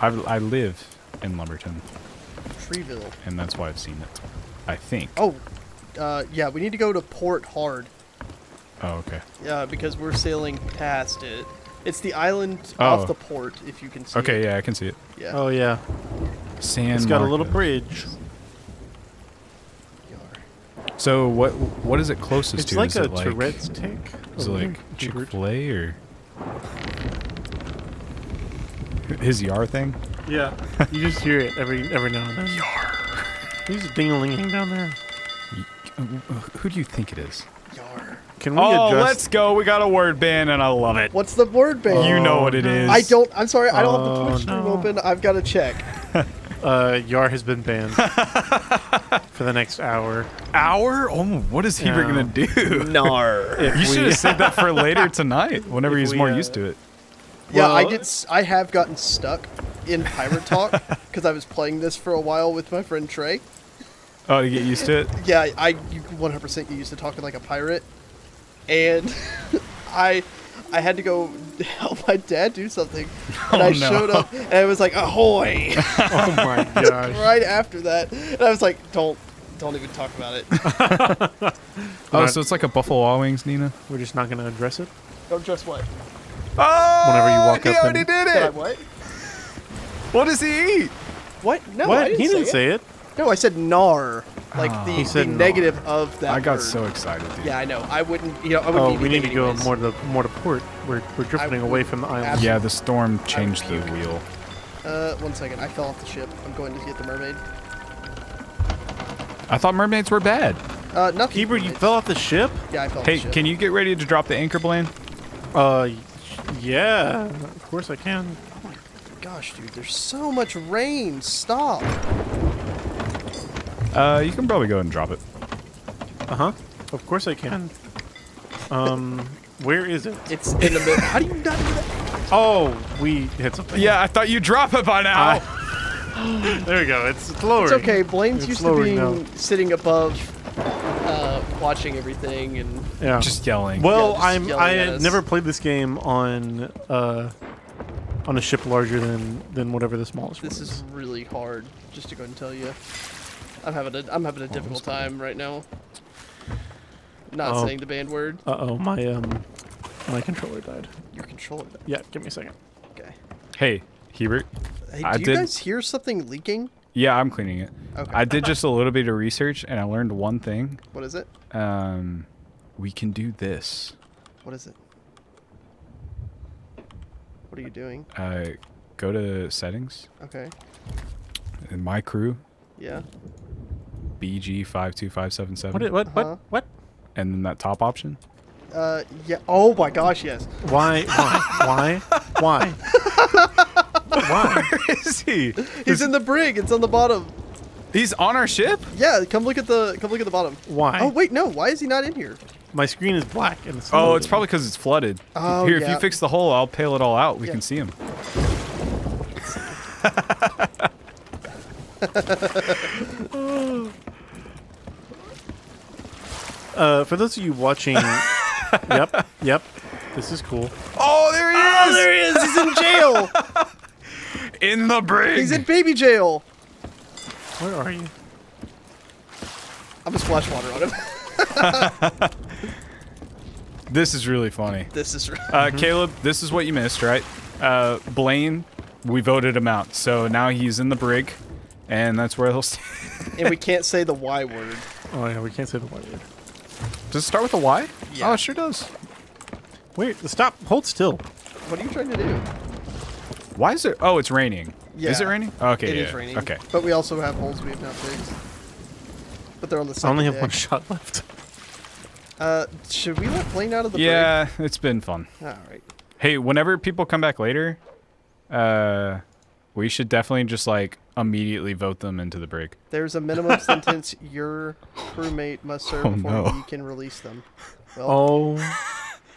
Speaker 3: I I live in Lumberton,
Speaker 2: Treeville.
Speaker 3: and that's why I've seen it. I think.
Speaker 2: Oh, uh, yeah, we need to go to Port Hard.
Speaker 3: Oh, okay.
Speaker 2: Yeah, because we're sailing past it. It's the island
Speaker 3: Oh.
Speaker 2: off the port, if you can see it.
Speaker 3: Okay,
Speaker 2: it.
Speaker 3: yeah, I can see it.
Speaker 2: Yeah.
Speaker 1: oh yeah,
Speaker 3: San
Speaker 1: it's got a little bridge.
Speaker 3: So what what is it closest
Speaker 1: It's
Speaker 3: to?
Speaker 1: like
Speaker 3: is
Speaker 1: a
Speaker 3: it like,
Speaker 1: Tourette's tic.
Speaker 3: Is it like
Speaker 1: here,
Speaker 3: Chick
Speaker 1: Hubert.
Speaker 3: Fil A or his Yar thing?
Speaker 1: Yeah, you just hear it every every now and then.
Speaker 3: Yar.
Speaker 1: Who's ding-a-linging down there?
Speaker 3: Uh, who do you think it is?
Speaker 2: Yar.
Speaker 1: Can we
Speaker 3: Oh,
Speaker 1: adjust?
Speaker 3: let's go. We got a word ban, and I love it.
Speaker 2: What's the word band?
Speaker 3: You know
Speaker 1: Oh,
Speaker 3: what it is.
Speaker 2: I don't. I'm sorry. I don't have the
Speaker 1: Oh,
Speaker 2: Twitch stream
Speaker 1: no.
Speaker 2: open. I've got to check.
Speaker 1: Uh, Yar has been banned for the next hour.
Speaker 3: Hour? Oh, what is Hebert
Speaker 1: Yeah.
Speaker 3: gonna do?
Speaker 2: Nar.
Speaker 1: If
Speaker 3: You should have saved that for later tonight, whenever
Speaker 1: If
Speaker 3: he's
Speaker 1: we,
Speaker 3: more
Speaker 1: uh,
Speaker 3: used to it.
Speaker 2: Yeah, I
Speaker 1: Well-
Speaker 2: get. s- I have gotten stuck in pirate talk because I was playing this for a while with my friend Trey.
Speaker 3: Oh, to get used to it.
Speaker 2: Yeah, I 100% get used to talking like a pirate, and I I had to go help my dad do something, and
Speaker 3: Oh,
Speaker 2: I
Speaker 3: no.
Speaker 2: showed up and I was like ahoy
Speaker 1: Oh my gosh!
Speaker 2: right after that, and I was like don't don't even talk about it.
Speaker 3: Oh, so it's like a Buffalo Wild Wings, Nina.
Speaker 1: We're just not gonna address it.
Speaker 2: don't address what?
Speaker 3: Oh,
Speaker 1: Whenever you walk
Speaker 3: he
Speaker 1: up
Speaker 3: already
Speaker 1: and-
Speaker 3: did
Speaker 2: Did I
Speaker 3: it.
Speaker 2: what?
Speaker 3: What does he eat?
Speaker 2: What? No, I
Speaker 1: what?
Speaker 2: didn't,
Speaker 1: he
Speaker 2: say,
Speaker 1: didn't
Speaker 2: it.
Speaker 1: say it.
Speaker 2: No, I said nar, like
Speaker 3: Oh.
Speaker 2: the,
Speaker 1: He said
Speaker 2: the
Speaker 1: nar.
Speaker 2: negative of that.
Speaker 3: I got
Speaker 2: word.
Speaker 3: so excited, dude.
Speaker 2: Yeah, I know. I wouldn't. You know, I wouldn't.
Speaker 1: Oh,
Speaker 2: eat
Speaker 1: we need to
Speaker 2: anything
Speaker 1: go
Speaker 2: anyways.
Speaker 1: more to more to port. We're we're drifting away from the island.
Speaker 3: Yeah, the storm changed the wheel.
Speaker 2: Uh, one second. I fell off the ship. I'm going to get the mermaid.
Speaker 3: I thought mermaids were bad.
Speaker 2: Uh, nothing.
Speaker 1: Keeper, you fell off the ship?
Speaker 2: Yeah, I fell off
Speaker 3: Hey,
Speaker 2: the ship.
Speaker 3: can you get ready to drop the anchor, Blaine?
Speaker 1: Uh, yeah. Of course I can.
Speaker 2: Oh my Gosh, dude, there's so much rain. Stop.
Speaker 3: Uh, you can probably go ahead and drop it.
Speaker 1: Uh huh. Of course I can. Um, where is it?
Speaker 2: It's in the middle. How do you not do that?
Speaker 1: Oh, we hit something.
Speaker 3: Yeah, I thought you'd drop it by now.
Speaker 1: There we go. It's, it's lowering.
Speaker 2: It's okay. Blaine's
Speaker 1: It's
Speaker 2: used to being
Speaker 1: now.
Speaker 2: sitting above, uh, watching everything, and
Speaker 1: Yeah.
Speaker 3: Just yelling.
Speaker 1: well,
Speaker 2: Yeah, just
Speaker 1: I'm
Speaker 2: yelling
Speaker 1: I had never played this game on uh on a ship larger than than whatever the smallest
Speaker 2: this
Speaker 1: one
Speaker 2: is really hard. Just to go and tell you, I'm having a I'm having a difficult time right now. Not
Speaker 1: Oh.
Speaker 2: saying the band word.
Speaker 1: Uh oh, my um my controller died.
Speaker 2: Your controller.
Speaker 1: Yeah, give me a second.
Speaker 2: Okay.
Speaker 3: hey, Hebert.
Speaker 2: Hey,
Speaker 3: I
Speaker 2: do you
Speaker 3: did-
Speaker 2: guys hear something leaking?
Speaker 3: Yeah, I'm cleaning it.
Speaker 2: Okay.
Speaker 3: I did just a little bit of research, and I learned one thing.
Speaker 2: What is it?
Speaker 3: Um, we can do this.
Speaker 2: What is it? What are you doing?
Speaker 3: Uh, go to settings.
Speaker 2: Okay.
Speaker 3: In my crew,
Speaker 2: Yeah.
Speaker 3: BG five two five seven
Speaker 1: What
Speaker 3: seven,
Speaker 1: what
Speaker 2: Uh-huh.
Speaker 1: what what?
Speaker 3: and then that top option.
Speaker 2: Uh. Yeah. Oh my gosh. Yes.
Speaker 1: Why why why why? why?
Speaker 3: Where is he?
Speaker 2: He's in the brig. It's on the bottom.
Speaker 3: He's on our ship.
Speaker 2: Yeah. Come look at the. Come look at the bottom.
Speaker 1: Why?
Speaker 2: Oh wait. No. Why is he not in here?
Speaker 1: My screen is black and it's
Speaker 3: Oh, it's probably because it's flooded.
Speaker 2: Oh,
Speaker 3: Here, if you fix the hole, I'll pale it all out. We
Speaker 2: Yeah.
Speaker 3: can see him.
Speaker 1: Uh, for those of you watching, yep, yep, this is cool.
Speaker 3: Oh, there he
Speaker 2: Oh, there he is. He's in jail.
Speaker 3: In the brig.
Speaker 2: He's in baby jail.
Speaker 1: Where are you?
Speaker 2: I'm gonna splash water on him.
Speaker 3: This is really funny.
Speaker 2: this is.
Speaker 3: Uh, Caleb, this is what you missed, right? Uh, Blaine, we voted him out, so now he's in the brig, and that's where he'll stay.
Speaker 2: and we can't say the Y word.
Speaker 1: Oh yeah, we can't say the white word.
Speaker 3: Does it start with a Y?
Speaker 2: Yeah.
Speaker 3: Oh, it sure does.
Speaker 1: Wait, stop, hold still.
Speaker 2: What are you trying to do?
Speaker 3: Why is it? Oh, it's raining. Yeah. Is it
Speaker 2: Yeah.
Speaker 3: raining? Okay,
Speaker 2: It
Speaker 3: yeah.
Speaker 2: is raining.
Speaker 3: Okay.
Speaker 2: But we also have holes we have not fixed. But they're on the side.
Speaker 1: I
Speaker 2: second
Speaker 1: only have
Speaker 2: deck.
Speaker 1: one shot left.
Speaker 2: Uh, should we let Blaine out of the
Speaker 3: Yeah, it's been fun.
Speaker 2: All right.
Speaker 3: Hey, whenever people come back later, uh, we should definitely just like immediately vote them into the brig.
Speaker 2: There's a minimum sentence your crewmate must serve
Speaker 3: Oh,
Speaker 2: before
Speaker 3: no.
Speaker 2: you can release them. Well,
Speaker 1: Oh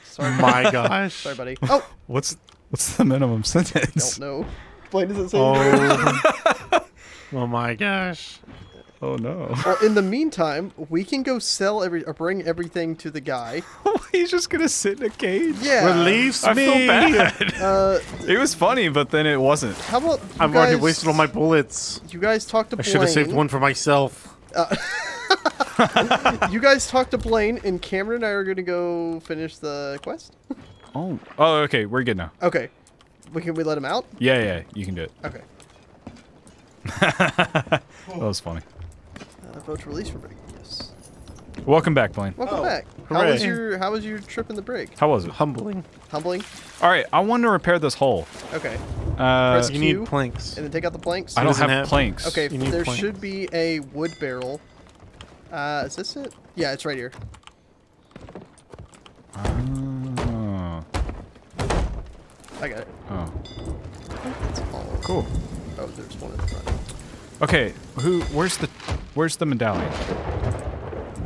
Speaker 2: sorry,
Speaker 1: my gosh.
Speaker 2: sorry, buddy. Oh,
Speaker 3: What's what's the minimum sentence?
Speaker 2: don't know. Blaine doesn't say.
Speaker 1: Oh. oh my gosh.
Speaker 3: Oh no.
Speaker 2: Well, in the meantime, we can go sell every or bring everything to the guy.
Speaker 3: He's just gonna sit in a cage.
Speaker 2: Yeah.
Speaker 1: Release
Speaker 3: I
Speaker 1: me.
Speaker 3: feel bad.
Speaker 2: Uh,
Speaker 3: it was funny, but then it wasn't.
Speaker 2: how about you
Speaker 1: I've
Speaker 2: guys,
Speaker 1: already wasted all my bullets.
Speaker 2: You guys talked to
Speaker 1: I should have saved one for myself.
Speaker 2: You guys talk to Blaine, and Cameron and I are gonna go finish the quest.
Speaker 3: Oh. Oh, okay. We're good now.
Speaker 2: Okay. We can we let him out?
Speaker 3: Yeah, yeah. You can do it.
Speaker 2: Okay.
Speaker 3: That was funny.
Speaker 2: Vote to release from brig. Yes.
Speaker 3: Welcome back, Blaine.
Speaker 2: Welcome
Speaker 1: Oh,
Speaker 2: back. How was your How was your trip in the brig?
Speaker 3: How was it?
Speaker 1: Humbling.
Speaker 2: Humbling.
Speaker 3: All right. I want to repair this hole.
Speaker 2: Okay.
Speaker 3: Uh,
Speaker 2: Press
Speaker 1: You
Speaker 2: Q.
Speaker 1: need planks.
Speaker 2: And then take out the planks.
Speaker 3: I don't have,
Speaker 1: have-
Speaker 3: planks.
Speaker 2: Okay.
Speaker 1: You
Speaker 2: There
Speaker 1: planks.
Speaker 2: should be a wood barrel. Uh, is this it? Yeah, it's right here.
Speaker 3: Oh.
Speaker 2: I got it.
Speaker 3: oh.
Speaker 2: That's all.
Speaker 3: Cool.
Speaker 2: Oh, there's one in the front.
Speaker 3: Okay. Who? Where's the? Where's the medallion?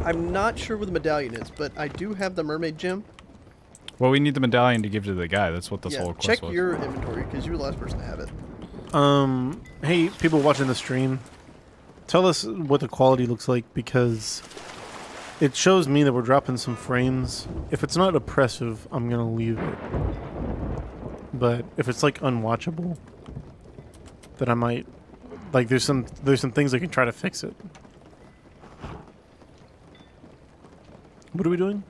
Speaker 2: I'm not sure where the medallion is, but I do have the mermaid gem.
Speaker 3: Well, we need the medallion to give to the guy. That's what this
Speaker 2: yeah,
Speaker 3: whole quest
Speaker 2: check
Speaker 3: was.
Speaker 2: your inventory because you're the last person to have it.
Speaker 1: Um, hey, people watching the stream, tell us what the quality looks like because it shows me that we're dropping some frames. If it's not oppressive, I'm gonna leave it. But if it's like unwatchable, then I might like there's some there's some things I can try to fix it. What are we doing?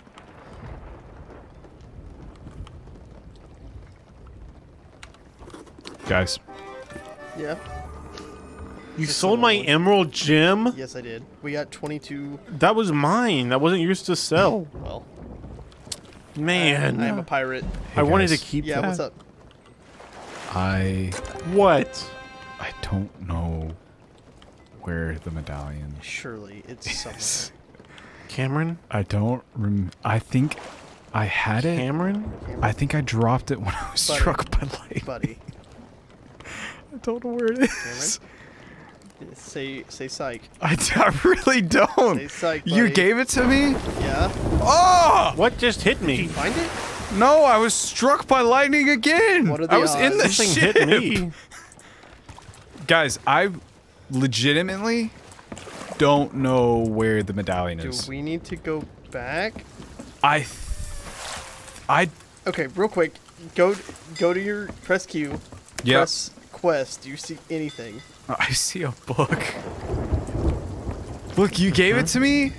Speaker 3: Guys,
Speaker 2: Yeah.
Speaker 1: You
Speaker 2: Just
Speaker 1: sold my
Speaker 2: one.
Speaker 1: emerald gem?
Speaker 2: Yes, I did. We got 22.
Speaker 1: That was mine. That wasn't yours to sell.
Speaker 2: Well,
Speaker 1: Man,
Speaker 2: I am a pirate.
Speaker 1: I wanted to
Speaker 3: guys.
Speaker 1: keep
Speaker 2: Yeah,
Speaker 1: that.
Speaker 2: what's up?
Speaker 3: I
Speaker 1: What?
Speaker 3: I don't know where the medallion
Speaker 2: Surely it's
Speaker 3: is.
Speaker 2: somewhere.
Speaker 1: Cameron?
Speaker 3: I don't rem. I think I had it.
Speaker 1: Cameron?
Speaker 3: I think I dropped it when I was
Speaker 2: Buddy.
Speaker 3: struck by lightning.
Speaker 2: Buddy.
Speaker 3: I don't know where it is.
Speaker 2: Say say psych.
Speaker 3: I, I really don't.
Speaker 2: Say psych,
Speaker 3: You gave it to me?
Speaker 2: Yeah.
Speaker 3: Oh!
Speaker 1: What just hit me?
Speaker 2: Did you Find it?
Speaker 3: No, I was struck by lightning again.
Speaker 2: What are the
Speaker 3: I was in the
Speaker 2: odds?
Speaker 1: Something
Speaker 3: ship.
Speaker 1: hit me.
Speaker 3: Guys, I legitimately don't know where the medallion is.
Speaker 2: Do we need to go back?
Speaker 3: I th- I
Speaker 2: Okay, real quick. Go go to your press Q. Press quest. Do you see anything?
Speaker 3: I see a book. Look, you gave it to me?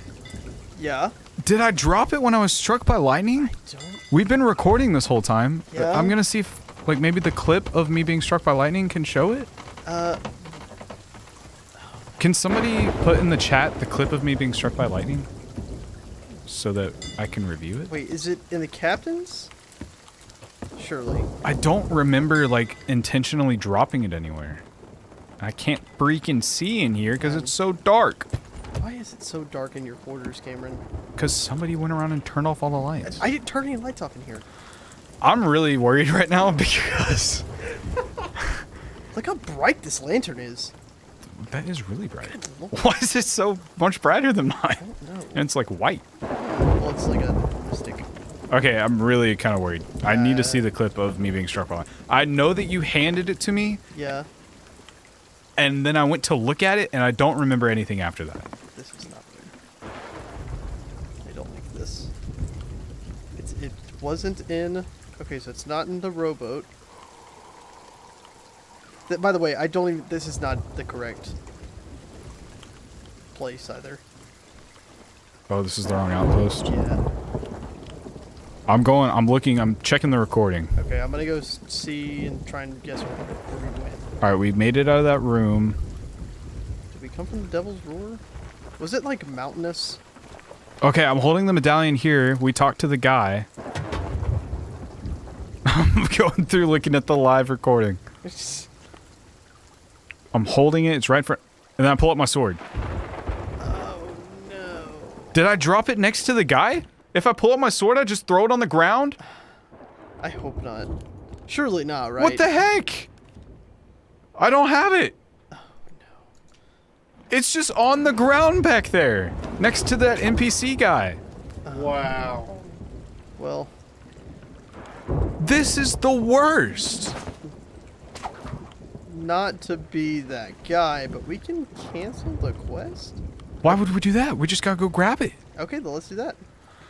Speaker 2: Yeah.
Speaker 3: Did I drop it when I was struck by lightning?
Speaker 2: Don't.
Speaker 3: We've been recording this whole time.
Speaker 2: Yeah.
Speaker 3: I'm gonna see if, like, maybe the clip of me being struck by lightning can show it.
Speaker 2: Uh,
Speaker 3: Can somebody put in the chat the clip of me being struck by lightning, so that I can review it?
Speaker 2: wait. Is it in the captain's? Surely.
Speaker 3: I don't remember like intentionally dropping it anywhere. I can't freaking see in here because it's so dark.
Speaker 2: Why is it so dark in your quarters, Cameron?
Speaker 3: Because somebody went around and turned off all the lights.
Speaker 2: I didn't turn any lights off in here.
Speaker 3: I'm really worried right now because
Speaker 2: Look how bright this lantern is.
Speaker 3: That is really bright. Why is it so much brighter than mine? And it's like white.
Speaker 2: Well, it's like a stick.
Speaker 3: Okay, I'm really kind of worried. I need to see the clip of me being struck by lightning. I know that you handed it to me,
Speaker 2: Yeah.
Speaker 3: and then I went to look at it, and I don't remember anything after that.
Speaker 2: This is not good. I don't like this. It's it wasn't in. Okay, so it's not in the rowboat. Th- by the way, I don't even. This is not the correct place either.
Speaker 3: Oh, this is the wrong outpost.
Speaker 2: Yeah.
Speaker 3: I'm going. I'm looking. I'm checking the recording.
Speaker 2: Okay, I'm gonna go see and try and guess where, where we went.
Speaker 3: All right, we made it out of that room.
Speaker 2: Did we come from the Devil's Roar? Was it like mountainous?
Speaker 3: Okay, I'm holding the medallion here. We talked to the guy. I'm going through looking at the live recording. I'm holding it. It's right for. And then I pull up my sword.
Speaker 2: oh no.
Speaker 3: Did I drop it next to the guy? If I pull up my sword, I just throw it on the ground?
Speaker 2: I hope not. Surely not, right?
Speaker 3: What the heck? I don't have it. Oh no! It's just on the ground back there, next to that NPC guy.
Speaker 1: Uh, wow.
Speaker 2: Well,
Speaker 3: This is the worst.
Speaker 2: Not to be that guy, but we can cancel the quest.
Speaker 3: Why would we do that? We just gotta go grab it.
Speaker 2: Okay, then let's do that.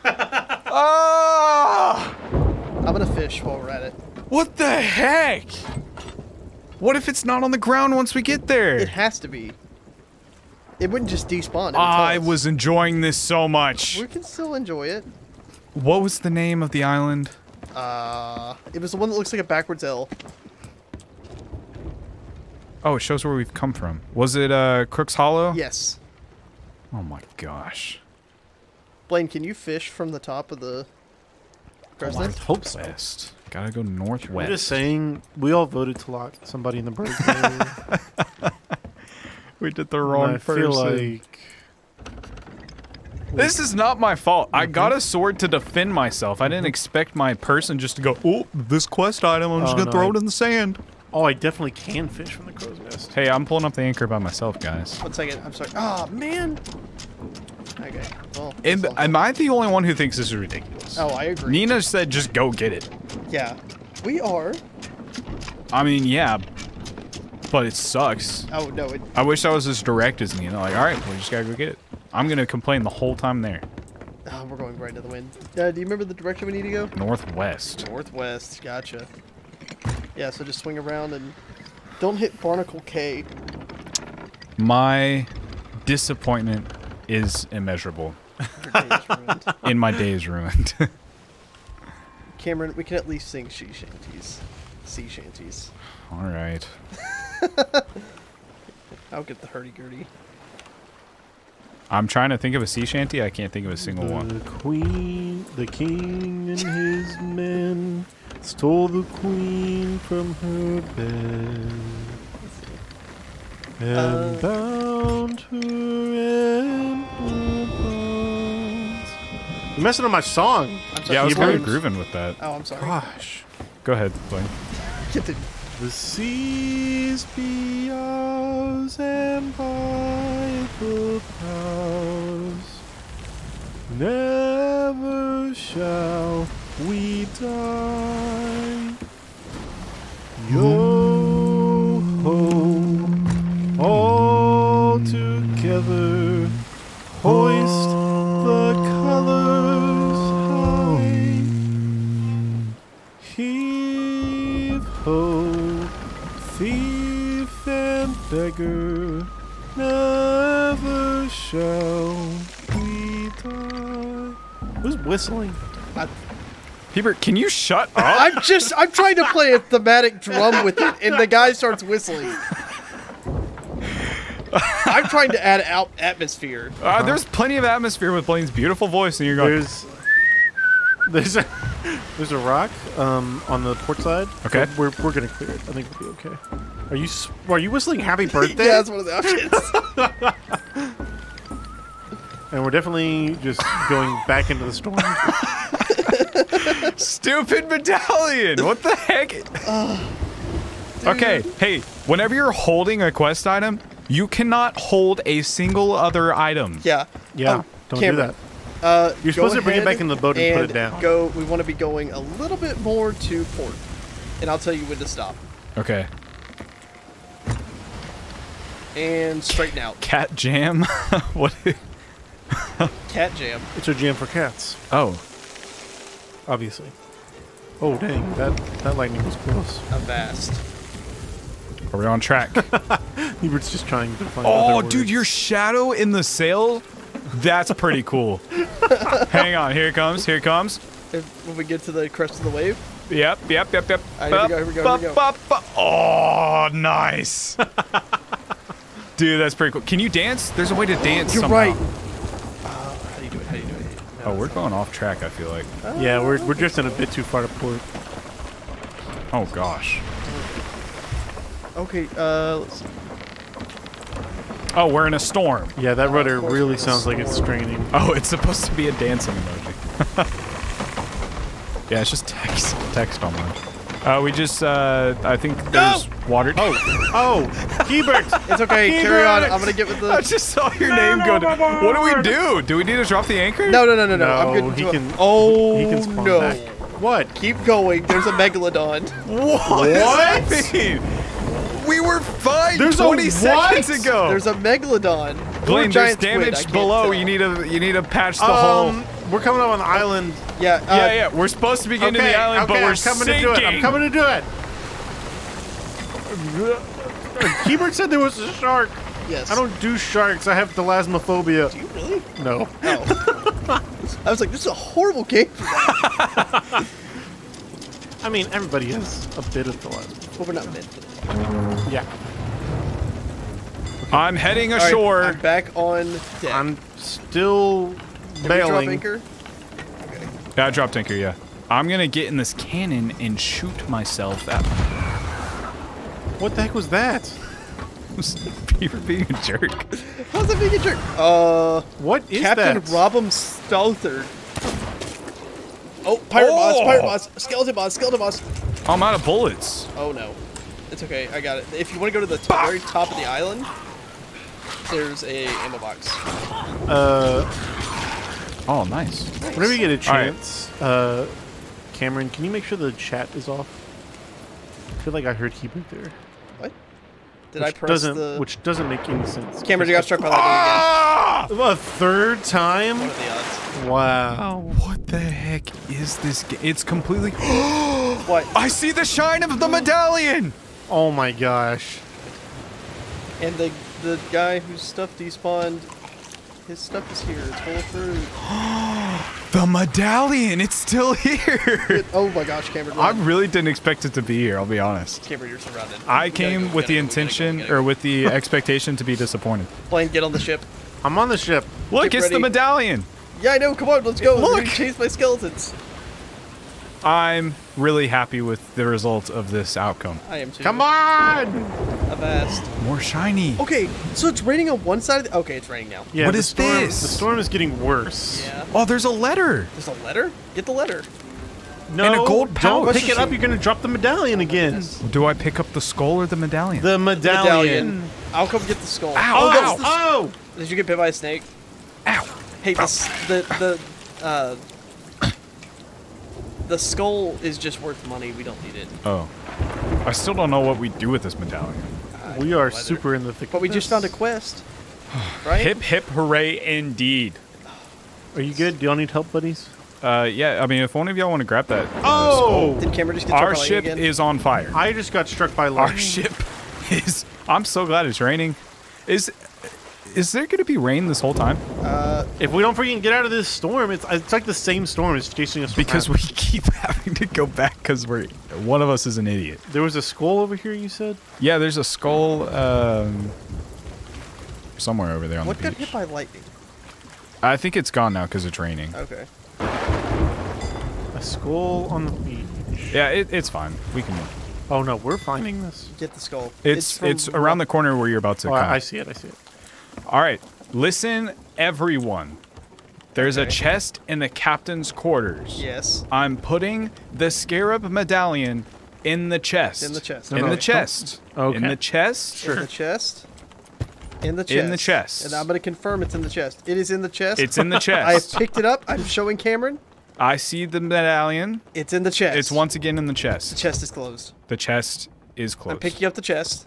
Speaker 3: Ah!
Speaker 2: I'm gonna fish while we're at it.
Speaker 3: What the heck? What if it's not on the ground once we get there?
Speaker 2: It has to be. It wouldn't just despawn. Would
Speaker 3: I was enjoying this so much.
Speaker 2: We can still enjoy it.
Speaker 3: What was the name of the island?
Speaker 2: Uh, it was the one that looks like a backwards L.
Speaker 3: Oh, it shows where we've come from. Was it uh Crook's Hollow?
Speaker 2: Yes.
Speaker 3: Oh my gosh.
Speaker 2: Blaine, can you fish from the top of the crow's
Speaker 1: I
Speaker 2: nest?
Speaker 1: hope so.
Speaker 3: West. Gotta go
Speaker 1: I'm
Speaker 3: northwest.
Speaker 1: just saying, we all voted to lock somebody in the bird
Speaker 3: we did the wrong
Speaker 1: and I feel like
Speaker 3: This is not my fault. I got a sword to defend myself. I didn't expect my person just to go, oh, this quest item, I'm just
Speaker 1: Oh,
Speaker 3: gonna
Speaker 1: no,
Speaker 3: throw
Speaker 1: I-
Speaker 3: it in the sand.
Speaker 1: Oh, I definitely can fish from the crow's nest.
Speaker 3: Hey, I'm pulling up the anchor by myself, guys.
Speaker 2: One second. I'm sorry. Oh man. Okay. Well.
Speaker 3: Am, am I the only one who thinks this is ridiculous?
Speaker 2: Oh, I agree.
Speaker 3: Nina said just go get it.
Speaker 2: Yeah. We are.
Speaker 3: I mean, yeah, but it sucks.
Speaker 2: Oh no. It,
Speaker 3: I wish I was as direct as Nina. Like, all right, we just gotta go get it. I'm gonna complain the whole time there.
Speaker 2: oh, we're going right to the wind. Uh, do you remember the direction we need to go?
Speaker 3: Northwest.
Speaker 2: Northwest. Gotcha. Yeah. So just swing around and don't hit Barnacle Cay.
Speaker 3: My disappointment is immeasurable.
Speaker 2: Your day is ruined.
Speaker 3: In my days ruined.
Speaker 2: Cameron, we can at least sing she shanties. Sea shanties.
Speaker 3: all right.
Speaker 2: I'll get the hurdy-gurdy.
Speaker 3: I'm trying to think of a sea shanty. I can't think of a single one.
Speaker 1: The queen, the king and his men stole the queen from her bed and
Speaker 2: Uh.
Speaker 1: bound her in her bonds. You're messing up my song.
Speaker 2: I'm sorry.
Speaker 3: Yeah, I was
Speaker 1: You
Speaker 3: kind of grooving with that.
Speaker 2: Oh, I'm sorry.
Speaker 1: Gosh.
Speaker 3: Go ahead, Blaine.
Speaker 2: The
Speaker 1: seas be ours and the powers. Never shall we die. Yo and never shall we die. Who's whistling?
Speaker 2: I,
Speaker 3: Hebert, can you shut up?
Speaker 2: I'm just I'm trying to play a thematic drum with it, and the guy starts whistling. I'm trying to add out atmosphere.
Speaker 3: Uh, there's plenty of atmosphere with Blaine's beautiful voice, and you're going.
Speaker 1: There's there's a there's a rock um on the port side.
Speaker 3: Okay.
Speaker 1: but We're we're gonna clear it. I think we'll be okay. Are you are you whistling Happy Birthday?
Speaker 2: Yeah, that's one of the options.
Speaker 1: and we're definitely just going back into the storm.
Speaker 3: Stupid medallion! What the heck? okay, hey, whenever you're holding a quest item, you cannot hold a single other item.
Speaker 2: yeah.
Speaker 1: Yeah,
Speaker 2: Oh,
Speaker 1: don't
Speaker 2: Cameron,
Speaker 1: do that.
Speaker 2: Uh,
Speaker 1: You're supposed to bring it back in the boat and put it down.
Speaker 2: Go. We want to be going a little bit more to port, and I'll tell you when to stop.
Speaker 3: Okay.
Speaker 2: And straighten out.
Speaker 3: Cat jam. what?
Speaker 2: Cat jam.
Speaker 1: It's a jam for cats,
Speaker 3: Oh,
Speaker 1: obviously. Oh dang, that that lightning was close.
Speaker 2: Avast.
Speaker 3: are we on track?
Speaker 1: Hubert's just trying to find.
Speaker 3: oh,
Speaker 1: other
Speaker 3: dude, your shadow in the sail. That's pretty cool. Hang on, here it comes. Here it comes.
Speaker 2: If, when we get to the crest of the wave,
Speaker 3: Yep, yep, yep, yep.
Speaker 2: All right, here we go, here we go, here we go.
Speaker 3: Oh, nice. Dude, that's pretty cool. Can you dance? There's a way to dance
Speaker 2: you're
Speaker 3: somehow.
Speaker 2: right. Uh, how do you do it? How do you do it?
Speaker 3: Oh, we're going off track, I feel like.
Speaker 1: Yeah, we're we're drifting a bit too far to port.
Speaker 3: Oh, gosh.
Speaker 2: Okay. Uh, let's see.
Speaker 3: Oh, we're in a storm.
Speaker 1: Yeah, that rudder really
Speaker 2: it is.
Speaker 1: sounds like it's straining.
Speaker 3: Oh, it's supposed to be a dancing emoji. yeah, it's just text. Text on mine. Uh, we just, uh, I think there's water.
Speaker 1: Oh, oh, Hebert!
Speaker 2: It's okay. Carry on. I'm gonna get with the.
Speaker 3: I just saw your name go down. What do we do? Do we need to drop the anchor?
Speaker 2: No, no, no, no, no.
Speaker 1: No,
Speaker 2: I'm good.
Speaker 1: he
Speaker 2: to-
Speaker 1: can-
Speaker 2: Oh
Speaker 1: he can spawn
Speaker 2: no!
Speaker 1: back. What?
Speaker 2: Keep going. There's a megalodon.
Speaker 3: What? does that mean? We were fine
Speaker 1: There's a
Speaker 3: 20
Speaker 1: what?
Speaker 3: seconds ago.
Speaker 2: There's a megalodon. Or
Speaker 3: Blaine, there's
Speaker 2: giant squid,
Speaker 3: damage below.
Speaker 2: tell.
Speaker 3: You need to you need to patch the
Speaker 1: Um,
Speaker 3: hole.
Speaker 1: we're coming up on the island.
Speaker 2: Yeah. Uh,
Speaker 3: yeah, yeah. We're supposed to be getting to the island,
Speaker 1: okay,
Speaker 3: but we're
Speaker 1: I'm coming
Speaker 3: sinking.
Speaker 1: to do it. I'm coming to do it. Hebert said there was a shark.
Speaker 2: Yes.
Speaker 1: I don't do sharks. I have thalassophobia.
Speaker 2: Do you really?
Speaker 1: No.
Speaker 2: Oh. I was like, this is a horrible game.
Speaker 1: I mean, everybody has a bit of thalassophobia.
Speaker 2: But we're not meant for that.
Speaker 1: Yeah.
Speaker 3: I'm heading
Speaker 2: All right,
Speaker 3: ashore.
Speaker 2: I'm back on deck.
Speaker 1: I'm still
Speaker 2: Can we drop
Speaker 1: bailing.
Speaker 2: anchor? Okay.
Speaker 3: Yeah, I dropped anchor. Yeah. I'm gonna get in this cannon and shoot myself at
Speaker 1: What the heck was that?
Speaker 3: You're being a jerk.
Speaker 2: How's that being a jerk? Uh,
Speaker 1: What is
Speaker 2: Captain
Speaker 1: that?
Speaker 2: Robum Stothard. Oh, pirate boss,
Speaker 3: Oh!
Speaker 2: pirate boss, skeleton boss, skeleton boss.
Speaker 3: I'm out of bullets.
Speaker 2: Oh no, it's okay. I got it. If you want to go to the top, very top of the island, there's a ammo box.
Speaker 1: Uh,
Speaker 3: Oh, nice.
Speaker 1: whenever you get a
Speaker 3: All right.
Speaker 1: chance, uh, Cameron, can you make sure the chat is off? I feel like I heard Hebert there.
Speaker 2: What? Did
Speaker 1: which
Speaker 2: I press
Speaker 1: doesn't,
Speaker 2: the?
Speaker 1: Which doesn't make any sense.
Speaker 2: Cameron, you got struck by lightning
Speaker 3: Ah!
Speaker 1: A third time?
Speaker 2: What are the odds?
Speaker 1: Wow.
Speaker 3: What the heck is this? Ga- it's completely.
Speaker 2: What?
Speaker 3: I see the shine of the medallion.
Speaker 1: Oh my gosh.
Speaker 2: And the the guy whose stuff despawned, his stuff is here. It's full of fruit.
Speaker 3: The medallion. It's still here.
Speaker 2: oh my gosh, Cameron!
Speaker 3: I really didn't expect it to be here. I'll be honest.
Speaker 2: Cameron, you're surrounded.
Speaker 3: I
Speaker 2: We
Speaker 3: came
Speaker 2: go,
Speaker 3: with
Speaker 2: gotta
Speaker 3: the
Speaker 2: go, we gotta go,
Speaker 3: intention or with the expectation to be disappointed.
Speaker 2: Blaine, get on the ship.
Speaker 1: I'm on the ship.
Speaker 3: Look,
Speaker 2: Get
Speaker 3: it's the medallion.
Speaker 2: Yeah, I know. Come on, let's go.
Speaker 3: Look.
Speaker 2: Look, chase my skeletons.
Speaker 3: I'm really happy with the result of this outcome.
Speaker 2: I am too.
Speaker 1: Come on!
Speaker 2: Avast.
Speaker 3: More shiny.
Speaker 2: Okay, so it's raining on one side of the. Okay, it's raining now.
Speaker 1: Yeah,
Speaker 3: What
Speaker 1: the
Speaker 3: is
Speaker 1: storm,
Speaker 3: this?
Speaker 1: The storm is getting worse.
Speaker 2: Yeah.
Speaker 3: Oh, there's a letter.
Speaker 2: There's a letter? Get the letter.
Speaker 1: No,
Speaker 3: And a gold
Speaker 1: don't
Speaker 3: pouch.
Speaker 1: pick it up. You're gonna drop the medallion again.
Speaker 3: Do I pick up the skull or the medallion?
Speaker 1: The medallion.
Speaker 2: Medallion. I'll come get the skull.
Speaker 3: Ow,
Speaker 2: oh,
Speaker 3: ow,
Speaker 2: that's the-
Speaker 1: Oh!
Speaker 2: Did you get bit by a snake?
Speaker 3: Ow.
Speaker 2: Hey, this, the the uh the skull is just worth money. We don't need it.
Speaker 3: Oh. I still don't know what we do with this medallion.
Speaker 1: We are
Speaker 2: Leather.
Speaker 1: super in the thick.
Speaker 2: But we
Speaker 1: of
Speaker 2: just found a quest, right?
Speaker 3: Hip hip hooray indeed.
Speaker 1: Are you good? Do y'all need help, buddies?
Speaker 3: Uh, yeah, I mean, if one of y'all want to grab that. uh,
Speaker 1: Oh!
Speaker 2: Did Cameron just get.
Speaker 3: Our ship
Speaker 2: again?
Speaker 3: is on fire.
Speaker 1: I just got struck by lightning.
Speaker 3: Our ship is. I'm so glad it's raining. Is is there going to be rain this whole time?
Speaker 2: Uh,
Speaker 1: If we don't freaking get out of this storm, it's it's like the same storm is chasing us. from
Speaker 3: Because
Speaker 1: half-
Speaker 3: we keep having to go back because we're one of us is an idiot.
Speaker 1: there was a skull over here. You said.
Speaker 3: Yeah, there's a skull um, somewhere over there on
Speaker 2: what
Speaker 3: the beach.
Speaker 2: What got hit by lightning?
Speaker 3: I think it's gone now because it's raining.
Speaker 2: Okay.
Speaker 1: A skull on the beach.
Speaker 3: Yeah, it, it's fine. We can.
Speaker 1: Oh no, we're finding this.
Speaker 2: Get the skull.
Speaker 3: It's
Speaker 2: from
Speaker 3: it's, around the corner where you're about to
Speaker 1: Oh,
Speaker 3: come.
Speaker 1: I, I see it. I see it.
Speaker 3: All right, listen, everyone. There's a chest in the captain's quarters.
Speaker 2: Yes.
Speaker 3: I'm putting the scarab medallion in the chest.
Speaker 2: In the chest.
Speaker 3: In
Speaker 1: No,
Speaker 3: the chest.
Speaker 1: don't-
Speaker 3: In the chest. Sure.
Speaker 2: In the chest. In the chest.
Speaker 3: In the chest.
Speaker 2: And I'm gonna confirm it's in the chest. It is in the chest.
Speaker 3: It's in the chest.
Speaker 2: I picked it up. I'm showing Cameron.
Speaker 3: I see the medallion.
Speaker 2: It's in the chest.
Speaker 3: It's once again in the chest.
Speaker 2: The
Speaker 3: chest.
Speaker 2: chest is closed.
Speaker 3: The chest is closed.
Speaker 2: I'm picking up the chest.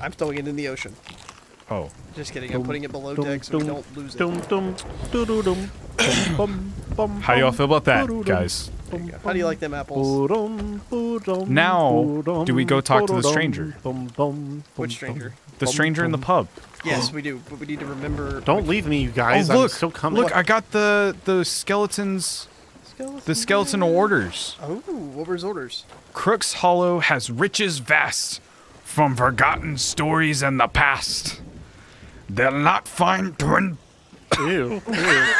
Speaker 2: I'm throwing it in the ocean.
Speaker 3: Oh.
Speaker 2: Just kidding. I'm putting it below
Speaker 1: dum,
Speaker 2: deck so we don't lose it.
Speaker 3: How do y'all feel about that, guys?
Speaker 2: How do you like them apples?
Speaker 3: Now, do we go talk to the stranger?
Speaker 1: bum, bum,
Speaker 2: Which stranger?
Speaker 3: The stranger in the pub.
Speaker 2: Yes, we do, but we need to remember.
Speaker 1: Don't leave me, you oh, guys.
Speaker 3: oh,
Speaker 1: I'm still coming.
Speaker 3: Look, I got the the skeletons
Speaker 2: Skeleton
Speaker 3: the skeleton
Speaker 2: Man.
Speaker 3: orders.
Speaker 2: Oh, what were his orders?
Speaker 3: Crooks Hollow has riches vast from forgotten stories in the past. They'll not find twin.
Speaker 1: Ew. Ew.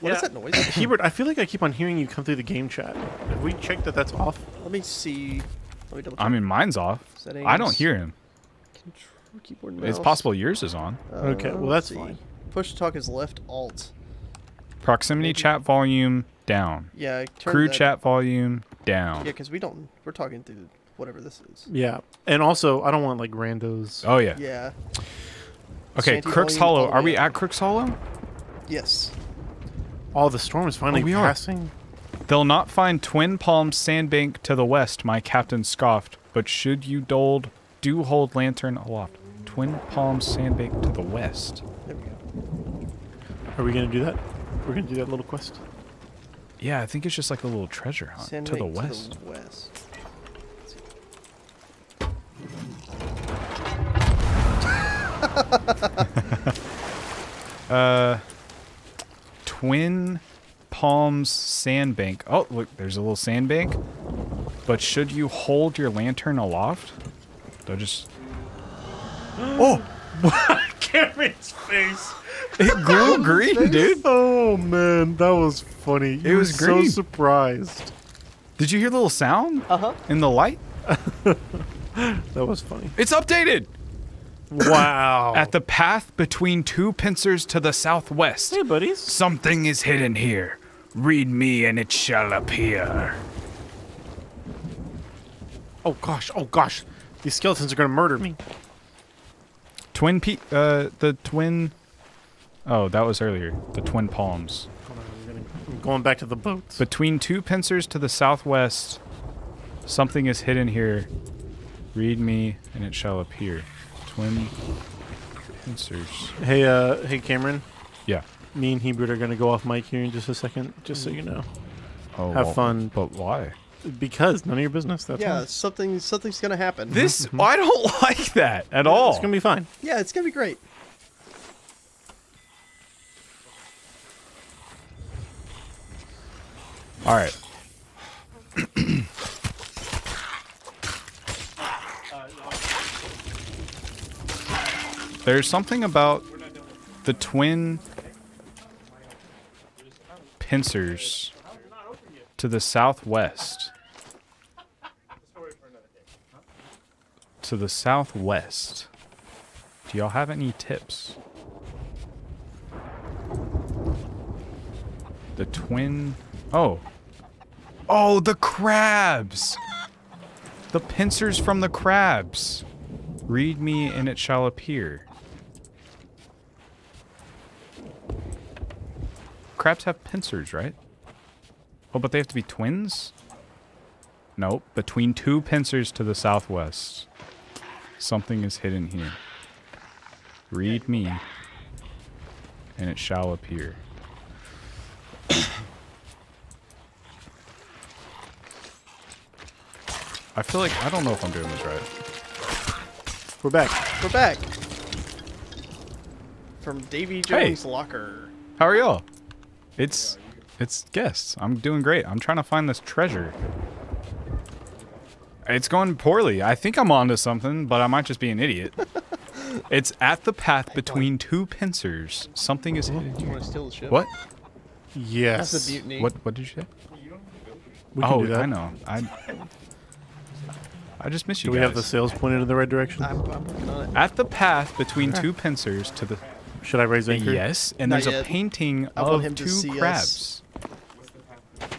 Speaker 2: What is
Speaker 1: Yeah.
Speaker 2: that noise?
Speaker 1: Hebert, I feel like I keep on hearing you come through the game chat. Have we checked that that's off?
Speaker 2: Let me see. Let me double check.
Speaker 3: I mean, mine's off. I don't hear him.
Speaker 2: Control, keyboard, mouse.
Speaker 3: It's possible yours is on.
Speaker 1: Uh, okay, well,
Speaker 2: let's
Speaker 1: that's fine.
Speaker 2: Push to talk is left alt.
Speaker 3: Proximity chat volume down.
Speaker 2: Yeah, turn
Speaker 3: Crew
Speaker 2: that-
Speaker 3: chat volume down.
Speaker 2: Yeah, because we don't. We're talking through whatever this is.
Speaker 1: Yeah. And also, I don't want like randos.
Speaker 3: Oh yeah.
Speaker 2: Yeah.
Speaker 3: Okay,
Speaker 2: Shanty
Speaker 3: Crooks Hollow. Are we at Crooks Hollow?
Speaker 2: Yes.
Speaker 1: Oh, the storm is finally oh,
Speaker 3: we are.
Speaker 1: passing.
Speaker 3: They'll not find Twin Palms Sandbank to the west, my captain scoffed. But should you dold, do hold lantern aloft. Twin Palms Sandbank to the west.
Speaker 2: There we go.
Speaker 1: Are we gonna do that? We're gonna do that little quest.
Speaker 3: Yeah, I think it's just like a little treasure hunt
Speaker 2: Sand
Speaker 3: to the west.
Speaker 2: To the west.
Speaker 3: Uh, Twin Palms Sandbank. Oh, look, there's a little sandbank. But should you hold your lantern aloft? They'll just. Oh,
Speaker 1: Cameron's face.
Speaker 3: it grew green, dude.
Speaker 1: Oh man, that was funny.
Speaker 3: It was green.
Speaker 1: so surprised.
Speaker 3: Did you hear the little sound
Speaker 2: Uh huh.
Speaker 3: in the light?
Speaker 1: That was funny.
Speaker 3: It's updated.
Speaker 1: Wow.
Speaker 3: At the path between two pincers to the southwest.
Speaker 1: hey, buddies.
Speaker 3: Something is hidden here. Read me and it shall appear.
Speaker 1: Oh gosh. Oh gosh. These skeletons are gonna murder me.
Speaker 3: Twin Pe- uh the twin Oh, that was earlier. The twin palms.
Speaker 1: On, I'm, gonna, I'm going back to the boats.
Speaker 3: Between two pincers to the southwest, something is hidden here. Read me and it shall appear. Twin pincers.
Speaker 1: hey, uh, hey, Cameron.
Speaker 3: Yeah.
Speaker 1: Me and Hebert are gonna go off mic here in just a second, just so you know.
Speaker 3: Oh,
Speaker 1: Have
Speaker 3: well,
Speaker 1: fun.
Speaker 3: But why?
Speaker 1: Because none of your business. That's
Speaker 2: Yeah,
Speaker 1: why.
Speaker 2: something something's gonna happen.
Speaker 3: This I don't like that at all.
Speaker 1: It's gonna be fine.
Speaker 2: Yeah, it's gonna be great.
Speaker 3: All right. There's something about the twin pincers to the southwest. To the southwest. Do y'all have any tips? The twin. Oh. Oh, the crabs! The pincers from the crabs. Read me and it shall appear. Crabs have pincers, right? Oh, but they have to be twins? Nope. Between two pincers to the southwest. Something is hidden here. Read me and it shall appear. I feel like I don't know if I'm doing this right.
Speaker 1: We're back.
Speaker 2: We're back. From Davy Jones' locker.
Speaker 3: How are y'all? It's it's guests. I'm doing great. I'm trying to find this treasure. It's going poorly. I think I'm onto something, but I might just be an idiot. it's at the path between two pincers. Something is hidden
Speaker 2: you want to steal the ship?
Speaker 3: What?
Speaker 1: Yes.
Speaker 2: That's a mutiny.
Speaker 3: What what did you say?
Speaker 1: We can
Speaker 3: oh,
Speaker 1: do that.
Speaker 3: I know. I I just miss you
Speaker 1: Do we
Speaker 3: guys.
Speaker 1: have the sails pointed in the right direction?
Speaker 2: I'm, I'm on it.
Speaker 3: At the path between two pincers to the
Speaker 1: Should I raise anchor?
Speaker 3: yes, and
Speaker 2: Not
Speaker 3: there's a painting
Speaker 2: I
Speaker 3: of two
Speaker 2: see us.
Speaker 3: crabs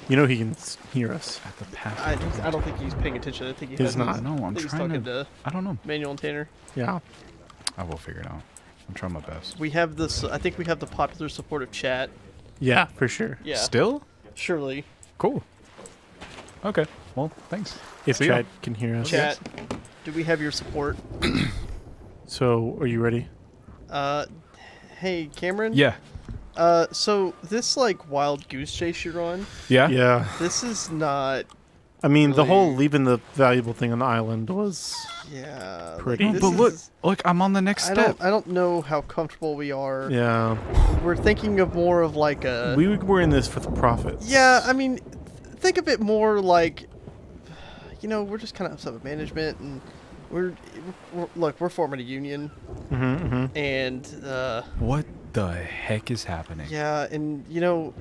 Speaker 1: You know he can hear us.
Speaker 3: at the path.
Speaker 2: I, I don't think he's paying attention. I think he
Speaker 1: He's not.
Speaker 3: No, I'm
Speaker 2: I think he's
Speaker 3: trying
Speaker 2: talking
Speaker 3: to-
Speaker 2: to
Speaker 3: I don't know.
Speaker 2: Manuel and Tanner.
Speaker 1: Yeah.
Speaker 3: I will figure it out. I'm trying my best.
Speaker 2: We have this. I think we have the popular support of chat.
Speaker 1: Yeah, for sure.
Speaker 2: Yeah.
Speaker 3: Still?
Speaker 2: Surely.
Speaker 3: Cool. Okay. Well, thanks.
Speaker 1: If
Speaker 3: See ya.
Speaker 1: Chad can hear us.
Speaker 2: Chat. Do we have your support?
Speaker 1: So, are you ready?
Speaker 2: Uh, hey, Cameron.
Speaker 3: Yeah.
Speaker 2: Uh, so this like wild goose chase you're on,
Speaker 3: Yeah.
Speaker 1: Yeah.
Speaker 2: this is not.
Speaker 1: I mean, the whole leaving the valuable thing on the island was.
Speaker 2: Yeah.
Speaker 1: Pretty.
Speaker 2: this
Speaker 3: But look,
Speaker 2: is-
Speaker 3: look, I'm on the next
Speaker 2: I
Speaker 3: step.
Speaker 2: don't. I don't know how comfortable we are.
Speaker 1: Yeah.
Speaker 2: We're thinking of more of like a.
Speaker 1: we were in this for the profits.
Speaker 2: Yeah, I mean, think of it more like, you know, we're just kind of upset with management, and we're, we're look, we're forming a union,
Speaker 1: Mm-hmm, mm-hmm.
Speaker 2: and uh,
Speaker 3: What the heck is happening?
Speaker 2: yeah, and you know,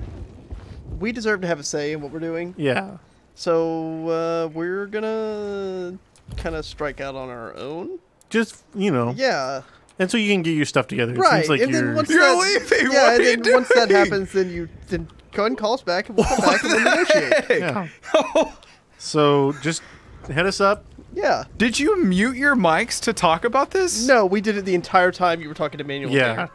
Speaker 2: we deserve to have a say in what we're doing.
Speaker 1: Yeah.
Speaker 2: So uh, we're gonna kind of strike out on our own.
Speaker 1: Just, you know.
Speaker 2: Yeah,
Speaker 1: And so you can get your stuff together. It
Speaker 2: right.
Speaker 1: seems like
Speaker 2: and
Speaker 1: you're.
Speaker 2: then once
Speaker 3: You're
Speaker 2: that,
Speaker 3: leaving?
Speaker 2: Yeah,
Speaker 3: What
Speaker 2: and
Speaker 3: are you
Speaker 2: then once that happens, then you then go ahead and call us back, and we'll come back and we'll negotiate.
Speaker 1: yeah. so just hit us up.
Speaker 2: Yeah.
Speaker 3: Did you mute your mics to talk about this?
Speaker 2: No, we did it the entire time you were talking to Manuel.
Speaker 1: Yeah.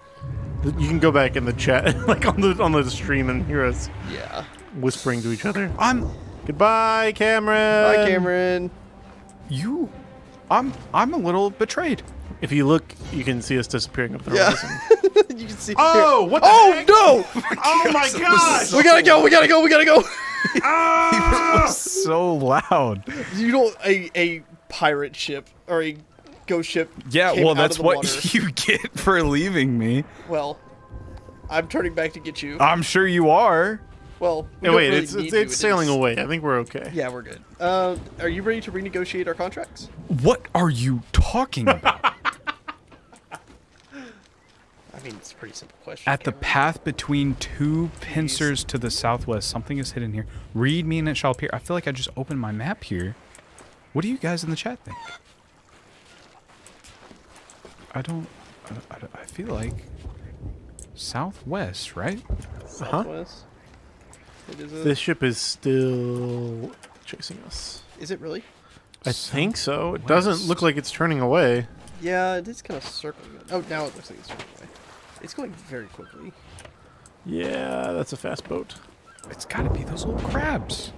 Speaker 2: there.
Speaker 1: You can go back in the chat, like on the on the stream, and hear us
Speaker 2: Yeah.
Speaker 1: whispering to each other.
Speaker 3: I'm
Speaker 1: Goodbye, Cameron.
Speaker 2: Bye, Cameron.
Speaker 3: you. I'm I'm a little betrayed.
Speaker 1: If you look, you can see us disappearing up the
Speaker 2: Yeah.
Speaker 1: horizon.
Speaker 2: you can see.
Speaker 1: Oh, what the
Speaker 2: Oh
Speaker 1: heck?
Speaker 2: no!
Speaker 1: Oh my gosh!
Speaker 2: we gotta go. We gotta go. We gotta go.
Speaker 1: Ah!
Speaker 3: so loud.
Speaker 2: you don't a a pirate ship or a ghost ship.
Speaker 3: Yeah,
Speaker 2: came
Speaker 3: well,
Speaker 2: out
Speaker 3: that's
Speaker 2: of the
Speaker 3: what
Speaker 2: water.
Speaker 3: you get for leaving me.
Speaker 2: Well, I'm turning back to get you.
Speaker 3: I'm sure you are.
Speaker 2: well, we
Speaker 1: No,
Speaker 2: don't
Speaker 1: wait,
Speaker 2: really
Speaker 1: it's
Speaker 2: need
Speaker 1: it's, it's sailing
Speaker 2: is-
Speaker 1: away. I think we're okay.
Speaker 2: Yeah, we're good. Uh, are you ready to renegotiate our contracts?
Speaker 3: What are you talking about?
Speaker 2: I mean, it's a pretty simple question.
Speaker 3: At the
Speaker 2: Cameron.
Speaker 3: path between two pincers to the southwest, something is hidden here. Read me and it shall appear. I feel like I just opened my map here. What do you guys in the chat think? I don't. I, don't- I, I feel like southwest, right?
Speaker 1: Huh?
Speaker 2: Southwest. It is. A,
Speaker 1: This ship is still chasing us.
Speaker 2: is it really?
Speaker 1: I think so. It doesn't look like it's turning away.
Speaker 2: Yeah, it is kind of circling. it. Oh, now it looks like it's turning away. It's going very quickly.
Speaker 1: Yeah, that's a fast boat.
Speaker 3: It's got to be those little crabs.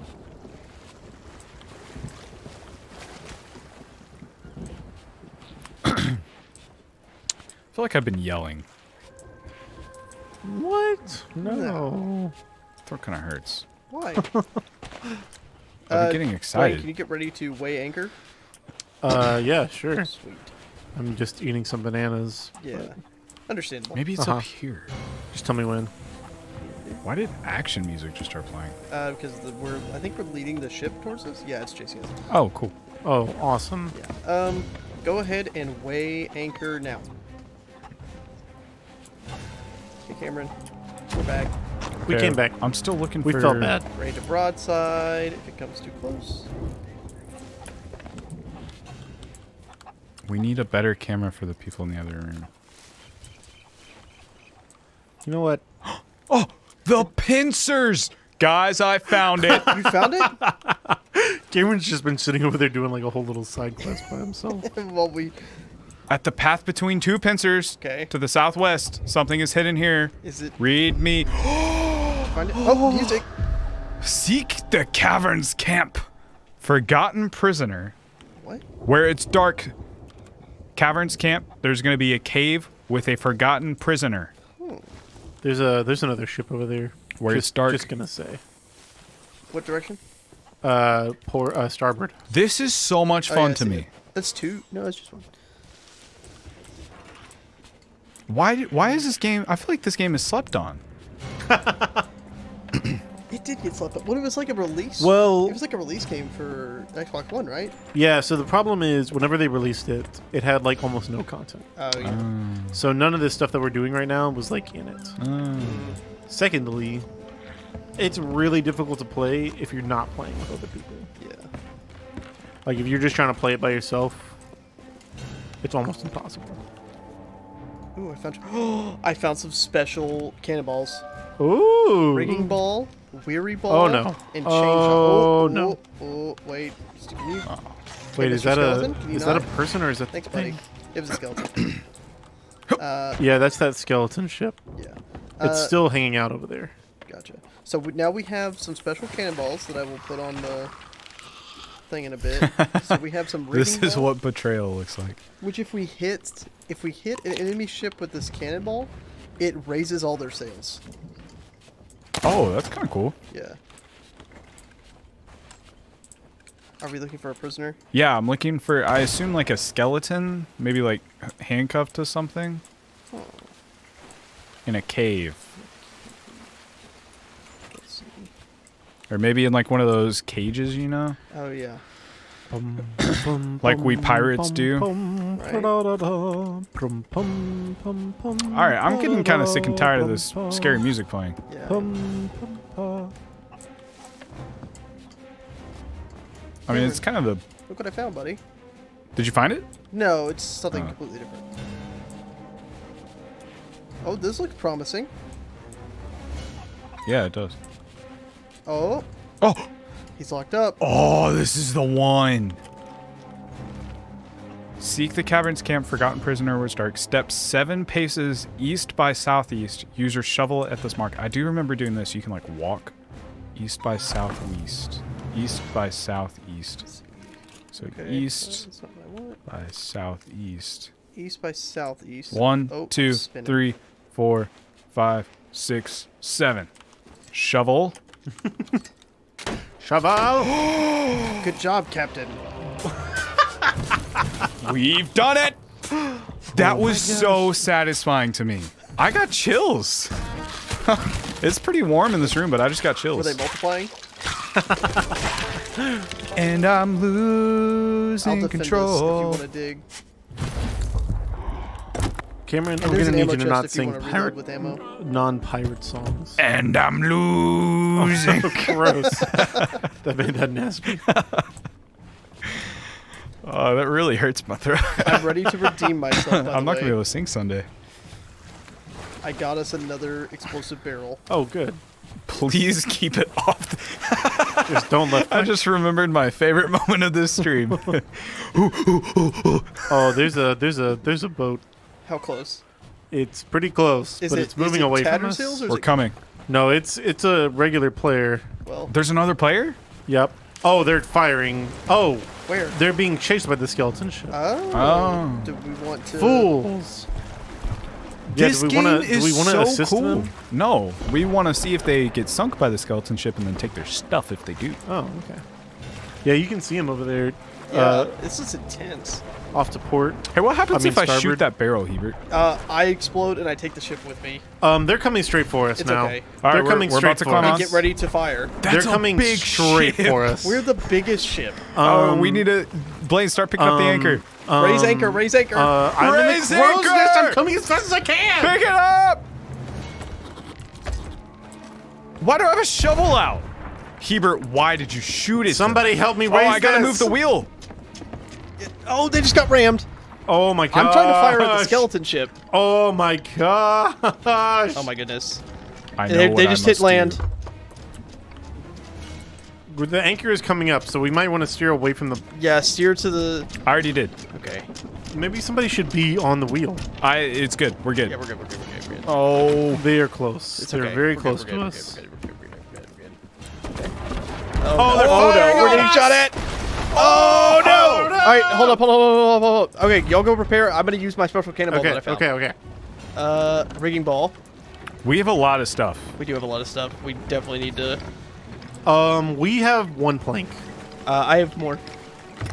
Speaker 3: I feel like I've been yelling.
Speaker 1: What? No.
Speaker 3: Throat kind of hurts.
Speaker 2: Why?
Speaker 3: I'm getting
Speaker 2: Ryan,
Speaker 3: excited.
Speaker 2: can you get ready to weigh anchor?
Speaker 1: Uh, yeah, sure.
Speaker 2: Sweet.
Speaker 1: I'm just eating some bananas.
Speaker 2: Yeah.
Speaker 1: but
Speaker 2: Understandable.
Speaker 3: Maybe it's
Speaker 1: Uh-huh.
Speaker 3: up here.
Speaker 1: Just tell me when.
Speaker 3: Why did action music just start playing?
Speaker 2: Uh, because the, we're, I think we're leading the ship towards us. Yeah, it's chasing us.
Speaker 3: Oh, cool.
Speaker 1: Oh, awesome.
Speaker 2: Yeah. Um, go ahead and weigh anchor now. Okay, Cameron. We're back.
Speaker 1: We
Speaker 3: Okay,
Speaker 1: came back.
Speaker 3: I'm still looking
Speaker 1: We
Speaker 3: for.
Speaker 1: felt bad.
Speaker 2: Range of broadside. If it comes too close.
Speaker 3: We need a better camera for the people in the other room.
Speaker 1: You know what?
Speaker 3: Oh, the pincers! Guys, I found it.
Speaker 2: You found it?
Speaker 1: Cameron's just been sitting over there doing like a whole little side quest by himself.
Speaker 2: well, we.
Speaker 3: At the path between two pincers
Speaker 2: Okay.
Speaker 3: to the southwest, something is hidden here.
Speaker 2: Is it?
Speaker 3: Read me.
Speaker 2: Find it. Oh, music.
Speaker 3: Seek the cavern's camp. Forgotten prisoner.
Speaker 2: What?
Speaker 3: Where it's dark. Caverns camp. There's going to be a cave with a forgotten prisoner.
Speaker 1: There's a there's another ship over there.
Speaker 3: Where
Speaker 1: just,
Speaker 3: it's dark.
Speaker 1: Just gonna say.
Speaker 2: What direction?
Speaker 1: Uh, poor uh, starboard.
Speaker 3: This is so much
Speaker 2: Oh, yeah,
Speaker 3: fun to me.
Speaker 2: it. That's two. No, it's just one.
Speaker 3: Why? did- Why is this game? I feel like this game is slept on.
Speaker 2: It did get slept up. What it was like a release?
Speaker 1: Well-
Speaker 2: it was like a release game for Xbox One, right?
Speaker 1: Yeah. So the problem is, whenever they released it, it had like almost no content.
Speaker 2: Oh yeah.
Speaker 1: So none of this stuff that we're doing right now was like in it.
Speaker 3: Mm.
Speaker 1: Secondly, it's really difficult to play if you're not playing with other people.
Speaker 2: yeah.
Speaker 1: Like if you're just trying to play it by yourself, it's almost impossible.
Speaker 2: Ooh, I found. Oh, I found some special cannonballs.
Speaker 1: Ooh.
Speaker 2: Rigging ball, weary ball.
Speaker 1: Oh, no.
Speaker 2: And chain
Speaker 1: Oh,
Speaker 2: shot.
Speaker 1: no.
Speaker 2: Oh, oh, wait. Can you,
Speaker 1: Wait,
Speaker 2: Hey,
Speaker 1: is that
Speaker 2: Skeleton,
Speaker 1: a is that a person or is that
Speaker 2: Thanks,
Speaker 1: the
Speaker 2: buddy.
Speaker 1: thing?
Speaker 2: It was a skeleton. uh,
Speaker 1: Yeah, that's that skeleton ship.
Speaker 2: yeah.
Speaker 1: It's
Speaker 2: Uh,
Speaker 1: still hanging out over there.
Speaker 2: Gotcha. So we, now we have some special cannonballs that I will put on the thing in a bit. so we have some.
Speaker 3: This is what betrayal looks like.
Speaker 2: Which, if we hit, if we hit an enemy ship with this cannonball, it raises all their sails.
Speaker 3: Oh, that's kind of cool.
Speaker 2: Yeah. Are we looking for a prisoner?
Speaker 3: Yeah, I'm looking for. I assume like a skeleton, maybe like handcuffed to something. Hmm. In a cave,
Speaker 2: Let's see.
Speaker 3: Or maybe in like one of those cages, you know.
Speaker 2: Oh yeah.
Speaker 1: Bum, bum,
Speaker 3: Like we pirates
Speaker 1: bum,
Speaker 3: do.
Speaker 2: Right.
Speaker 3: All right, I'm getting kind of sick and tired of this scary music playing.
Speaker 2: Yeah.
Speaker 3: I mean, it's kind of the.
Speaker 2: Look what I found, buddy.
Speaker 3: Did you find it?
Speaker 2: No, it's something
Speaker 3: Oh.
Speaker 2: completely different. Oh, this looks promising.
Speaker 3: Yeah, it does.
Speaker 2: Oh,
Speaker 3: Oh,
Speaker 2: he's locked up.
Speaker 3: oh, this is the one. Seek the cavern's camp. Forgotten prisoner was dark. Step seven paces east by southeast. Use your shovel at this mark. I do remember doing this. You can like walk east by southeast. East by southeast. So
Speaker 2: Okay,
Speaker 3: east
Speaker 2: That's not what I want.
Speaker 3: by southeast.
Speaker 2: East by southeast.
Speaker 3: One,
Speaker 2: Oh,
Speaker 3: two,
Speaker 2: spin
Speaker 3: three, four, five, six, seven. Shovel.
Speaker 1: Shovel!
Speaker 2: Good job, Captain.
Speaker 3: We've done it. That
Speaker 1: Oh
Speaker 3: was so satisfying to me. I got chills. it's pretty warm in this room, but I just got chills.
Speaker 2: Were
Speaker 3: chills.
Speaker 2: they multiplying?
Speaker 3: and I'm
Speaker 2: I'll
Speaker 3: losing
Speaker 2: defend this if you
Speaker 3: control.
Speaker 2: Want to.
Speaker 1: Cameron,
Speaker 2: And
Speaker 1: I'm gonna need you to not sing
Speaker 2: want to reload
Speaker 1: pirate,
Speaker 2: with ammo.
Speaker 1: non-pirate songs.
Speaker 3: And I'm losing.
Speaker 1: Oh, gross. that made that nasty.
Speaker 3: oh, that really hurts my throat.
Speaker 2: I'm ready to redeem myself. By
Speaker 3: I'm
Speaker 2: the
Speaker 3: not gonna be able to sing Sunday.
Speaker 2: I got us another explosive barrel.
Speaker 1: Oh, good.
Speaker 3: Please keep it off.
Speaker 1: Just don't let.
Speaker 3: I just remembered my favorite moment of this stream.
Speaker 1: Oh, there's a there's a there's a boat.
Speaker 2: How close?
Speaker 1: It's pretty close,
Speaker 2: Is
Speaker 1: but
Speaker 2: it-
Speaker 1: it's moving
Speaker 2: is it
Speaker 1: away from us.
Speaker 2: Tattersails or is
Speaker 3: We're coming.
Speaker 1: No, it's it's a regular player.
Speaker 2: Well,
Speaker 3: There's another player?
Speaker 1: Yep. Oh, they're firing. Oh,
Speaker 2: where?
Speaker 1: they're being chased by the skeleton ship.
Speaker 2: Oh.
Speaker 3: Oh.
Speaker 2: Do we want to?
Speaker 1: Fools. Yeah,
Speaker 3: this
Speaker 1: do we
Speaker 3: game
Speaker 1: want to?
Speaker 3: is
Speaker 1: Do we want to
Speaker 3: so
Speaker 1: assist
Speaker 3: cool.
Speaker 1: them?
Speaker 3: No, we want to see if they get sunk by the skeleton ship and then take their stuff if they do.
Speaker 1: Oh, okay. Yeah, you can see them over there,
Speaker 2: Yeah,
Speaker 1: uh,
Speaker 2: this is intense.
Speaker 1: off to port.
Speaker 3: Hey, what happens
Speaker 1: I mean
Speaker 3: if I shoot that barrel, Hebert?
Speaker 2: Uh, I explode and I take the ship with me.
Speaker 1: Um, they're coming straight for us
Speaker 2: It's
Speaker 1: now.
Speaker 2: okay.
Speaker 3: All right,
Speaker 1: they're
Speaker 3: we're-
Speaker 1: coming
Speaker 3: we're
Speaker 1: straight
Speaker 3: about to
Speaker 1: for us.
Speaker 3: on.
Speaker 2: Get ready to fire.
Speaker 3: That's
Speaker 1: they're
Speaker 3: a
Speaker 1: coming
Speaker 3: big
Speaker 1: straight
Speaker 3: ship.
Speaker 1: for us.
Speaker 2: We're the biggest ship.
Speaker 3: oh,
Speaker 1: Um,
Speaker 3: we need to. Blaine, start picking up the anchor.
Speaker 1: um,
Speaker 3: anchor.
Speaker 2: raise
Speaker 1: um,
Speaker 2: anchor, raise anchor.
Speaker 1: Uh, I'm in the crow's
Speaker 3: anchor!
Speaker 1: nest. I'm coming as fast as I can.
Speaker 3: Pick it up! Why do I have a shovel out? Hebert, why did you shoot it?
Speaker 1: Somebody help me raise.
Speaker 3: Oh, I gotta
Speaker 1: this.
Speaker 3: move the wheel.
Speaker 2: Oh, they just got rammed.
Speaker 1: Oh my god!
Speaker 2: I'm trying to fire at the skeleton ship.
Speaker 1: Oh my gosh!
Speaker 2: Oh my goodness.
Speaker 3: I know
Speaker 2: They,
Speaker 3: what
Speaker 2: they
Speaker 3: I
Speaker 2: just hit
Speaker 3: must do.
Speaker 2: land.
Speaker 1: The anchor is coming up, so we might want to steer away from the.
Speaker 2: Yeah, steer to the.
Speaker 3: I already did.
Speaker 2: Okay.
Speaker 1: Maybe somebody should be on the wheel.
Speaker 3: I. It's good. We're good.
Speaker 2: Yeah, we're good. We're good. We're good. We're good.
Speaker 3: Oh,
Speaker 1: They are close.
Speaker 2: It's
Speaker 1: They're
Speaker 2: okay.
Speaker 1: very
Speaker 2: We're
Speaker 1: close
Speaker 2: good,
Speaker 1: to
Speaker 2: good,
Speaker 1: us.
Speaker 2: Good. Oh,
Speaker 1: oh,
Speaker 2: no.
Speaker 1: they're
Speaker 2: oh
Speaker 1: firing
Speaker 2: no! We're getting shot at. Oh no!
Speaker 1: No!
Speaker 2: All right, hold up, hold up, hold up, hold up. Okay, y'all go prepare. I'm gonna use my special cannonball
Speaker 1: Okay,
Speaker 2: that I found.
Speaker 1: okay, okay.
Speaker 2: Uh, rigging ball.
Speaker 3: we have a lot of stuff.
Speaker 2: We do have a lot of stuff. We definitely need to.
Speaker 1: Um, we have one plank.
Speaker 2: Uh, I have more.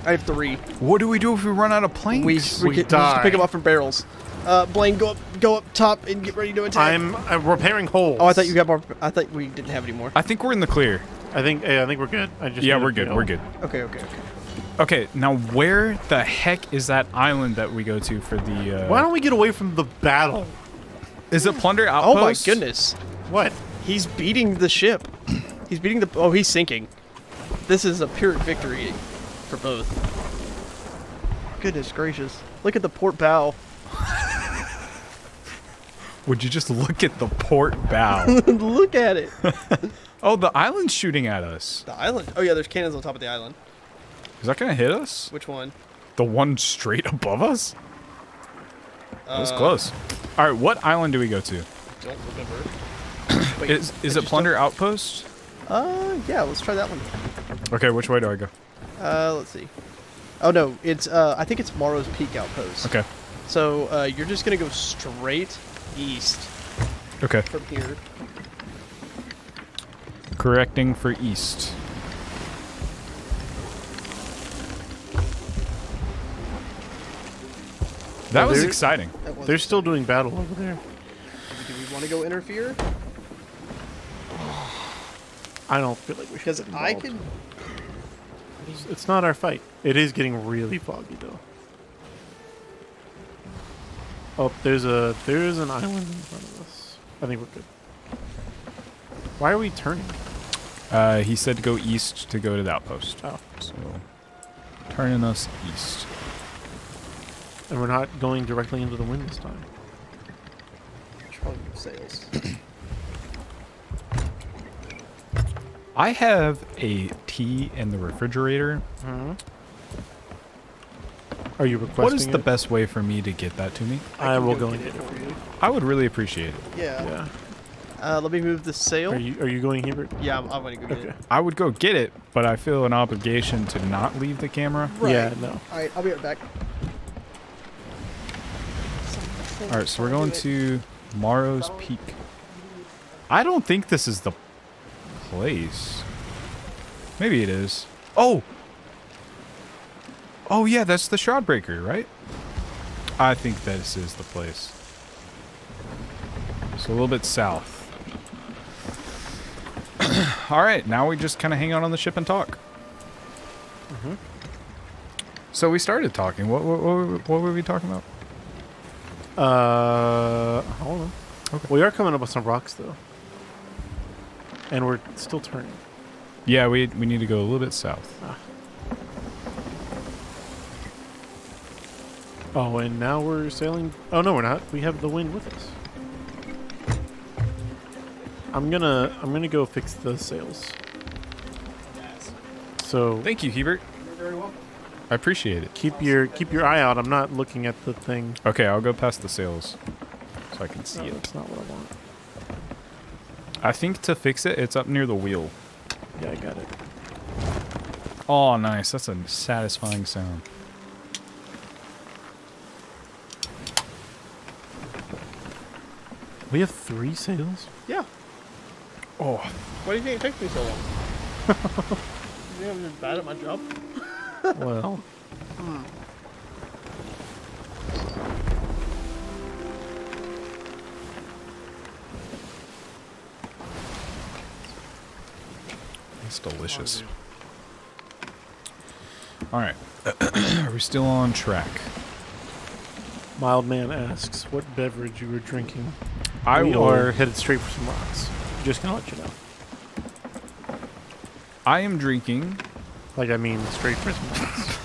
Speaker 2: I have three.
Speaker 3: What do we do if we run out of planks?
Speaker 2: We we,
Speaker 1: We
Speaker 2: get, we just
Speaker 1: die.
Speaker 2: pick them up from barrels. Uh, Blaine, go up, go up top and get ready to attack.
Speaker 1: I'm uh, repairing holes.
Speaker 2: Oh, I thought you got more. I thought we didn't have any more.
Speaker 3: I think we're in the clear.
Speaker 1: I think. Yeah, I think we're good. I just.
Speaker 3: Yeah, we're good.
Speaker 1: bill.
Speaker 3: We're good.
Speaker 2: Okay, okay, okay.
Speaker 3: Okay, now where the heck is that island that we go to for the? Uh,
Speaker 1: Why don't we get away from the battle?
Speaker 3: Is it plunder outpost?
Speaker 2: Oh my goodness,
Speaker 1: What?
Speaker 2: he's beating the ship. He's beating the. Oh, he's sinking. This is a pyrrhic victory for both. Goodness gracious! Look at the port bow.
Speaker 3: Would you just look at the port bow?
Speaker 2: Look at it.
Speaker 3: oh, the island's shooting at us.
Speaker 2: The island. Oh yeah, there's cannons on top of the island.
Speaker 3: Is that gonna hit us?
Speaker 2: Which one?
Speaker 3: The one straight above us? That was
Speaker 2: Uh,
Speaker 3: close. All right, what island do we go to?
Speaker 2: Don't remember. Wait,
Speaker 3: Is is it plunder outpost?
Speaker 2: don't- Uh, yeah. Let's try that one.
Speaker 3: Okay, which way do I go?
Speaker 2: Uh, let's see. Oh no, it's uh, I think it's Morrow's Peak Outpost.
Speaker 3: Okay.
Speaker 2: So uh, you're just gonna go straight east
Speaker 3: Okay.
Speaker 2: from here.
Speaker 3: Correcting for east. That was exciting.
Speaker 2: That was-
Speaker 1: They're still doing battle over there.
Speaker 2: Do we want to go interfere?
Speaker 1: I don't feel like we should.
Speaker 2: Because I can.
Speaker 1: It's- It's not our fight. It is getting really foggy though. Oh, there's a there's an island in front of us. I think we're good. Why are we turning?
Speaker 3: Uh, he said to go east to go to the outpost.
Speaker 1: Oh,
Speaker 3: So, turning us east.
Speaker 1: And we're not going directly into the wind this time.
Speaker 2: Should probably sails.
Speaker 3: I have a tea in the refrigerator. Hmm.
Speaker 1: Are you requesting?
Speaker 3: What is the
Speaker 1: it?
Speaker 3: best way for me to get that to me?
Speaker 1: I,
Speaker 2: can
Speaker 1: will
Speaker 2: go
Speaker 1: go
Speaker 2: get
Speaker 1: and
Speaker 2: it
Speaker 1: get it
Speaker 2: for
Speaker 1: for
Speaker 2: you.
Speaker 1: you.
Speaker 3: I would really appreciate it.
Speaker 2: Yeah.
Speaker 1: Yeah.
Speaker 2: Uh, let me move the sail.
Speaker 1: Are you are you going, Hebert?
Speaker 2: yeah, I'm, I'm gonna go get
Speaker 1: Okay.
Speaker 2: it.
Speaker 3: I would go get it, but I feel an obligation to not leave the camera. Right.
Speaker 1: Yeah. No.
Speaker 2: All right, I'll be right back.
Speaker 3: All right, so we're going to Morrow's Peak. I don't think this is the place. Maybe it is. Oh! Oh, yeah, that's the Shroudbreaker, right? I think this is the place. So a little bit south. All right, now we just kind of hang out on the ship and talk. Mm-hmm. So we started talking. What, what, what, what were we talking about?
Speaker 1: Uh, hold on.
Speaker 3: Okay.
Speaker 1: We are coming up with some rocks though, and we're still turning.
Speaker 3: Yeah, we we need to go a little bit south.
Speaker 1: Oh, and now we're sailing. Oh no, we're not. We have the wind with us. I'm gonna I'm gonna go fix the sails. So
Speaker 3: Thank you, Hebert.
Speaker 2: You're very welcome.
Speaker 3: I appreciate it.
Speaker 1: keep your keep your eye out. I'm not looking at the thing.
Speaker 3: Okay, I'll go past the sails so I can see
Speaker 1: No,
Speaker 3: it.
Speaker 1: that's not what I want.
Speaker 3: I think to fix it, it's up near the wheel.
Speaker 1: Yeah, I got it.
Speaker 3: Oh, nice. That's a satisfying sound.
Speaker 1: We have three sails.
Speaker 2: Yeah.
Speaker 3: Oh,
Speaker 2: Why do you think it takes me so long? you think I'm just bad at my job?
Speaker 1: Well,
Speaker 3: it's delicious. All right. Are we still on track?
Speaker 1: mild man asks what beverage you were drinking.
Speaker 3: I
Speaker 1: we
Speaker 3: will.
Speaker 1: are headed straight for some rocks. Just gonna let you know.
Speaker 3: I am drinking.
Speaker 1: Like I mean, straight for some rocks.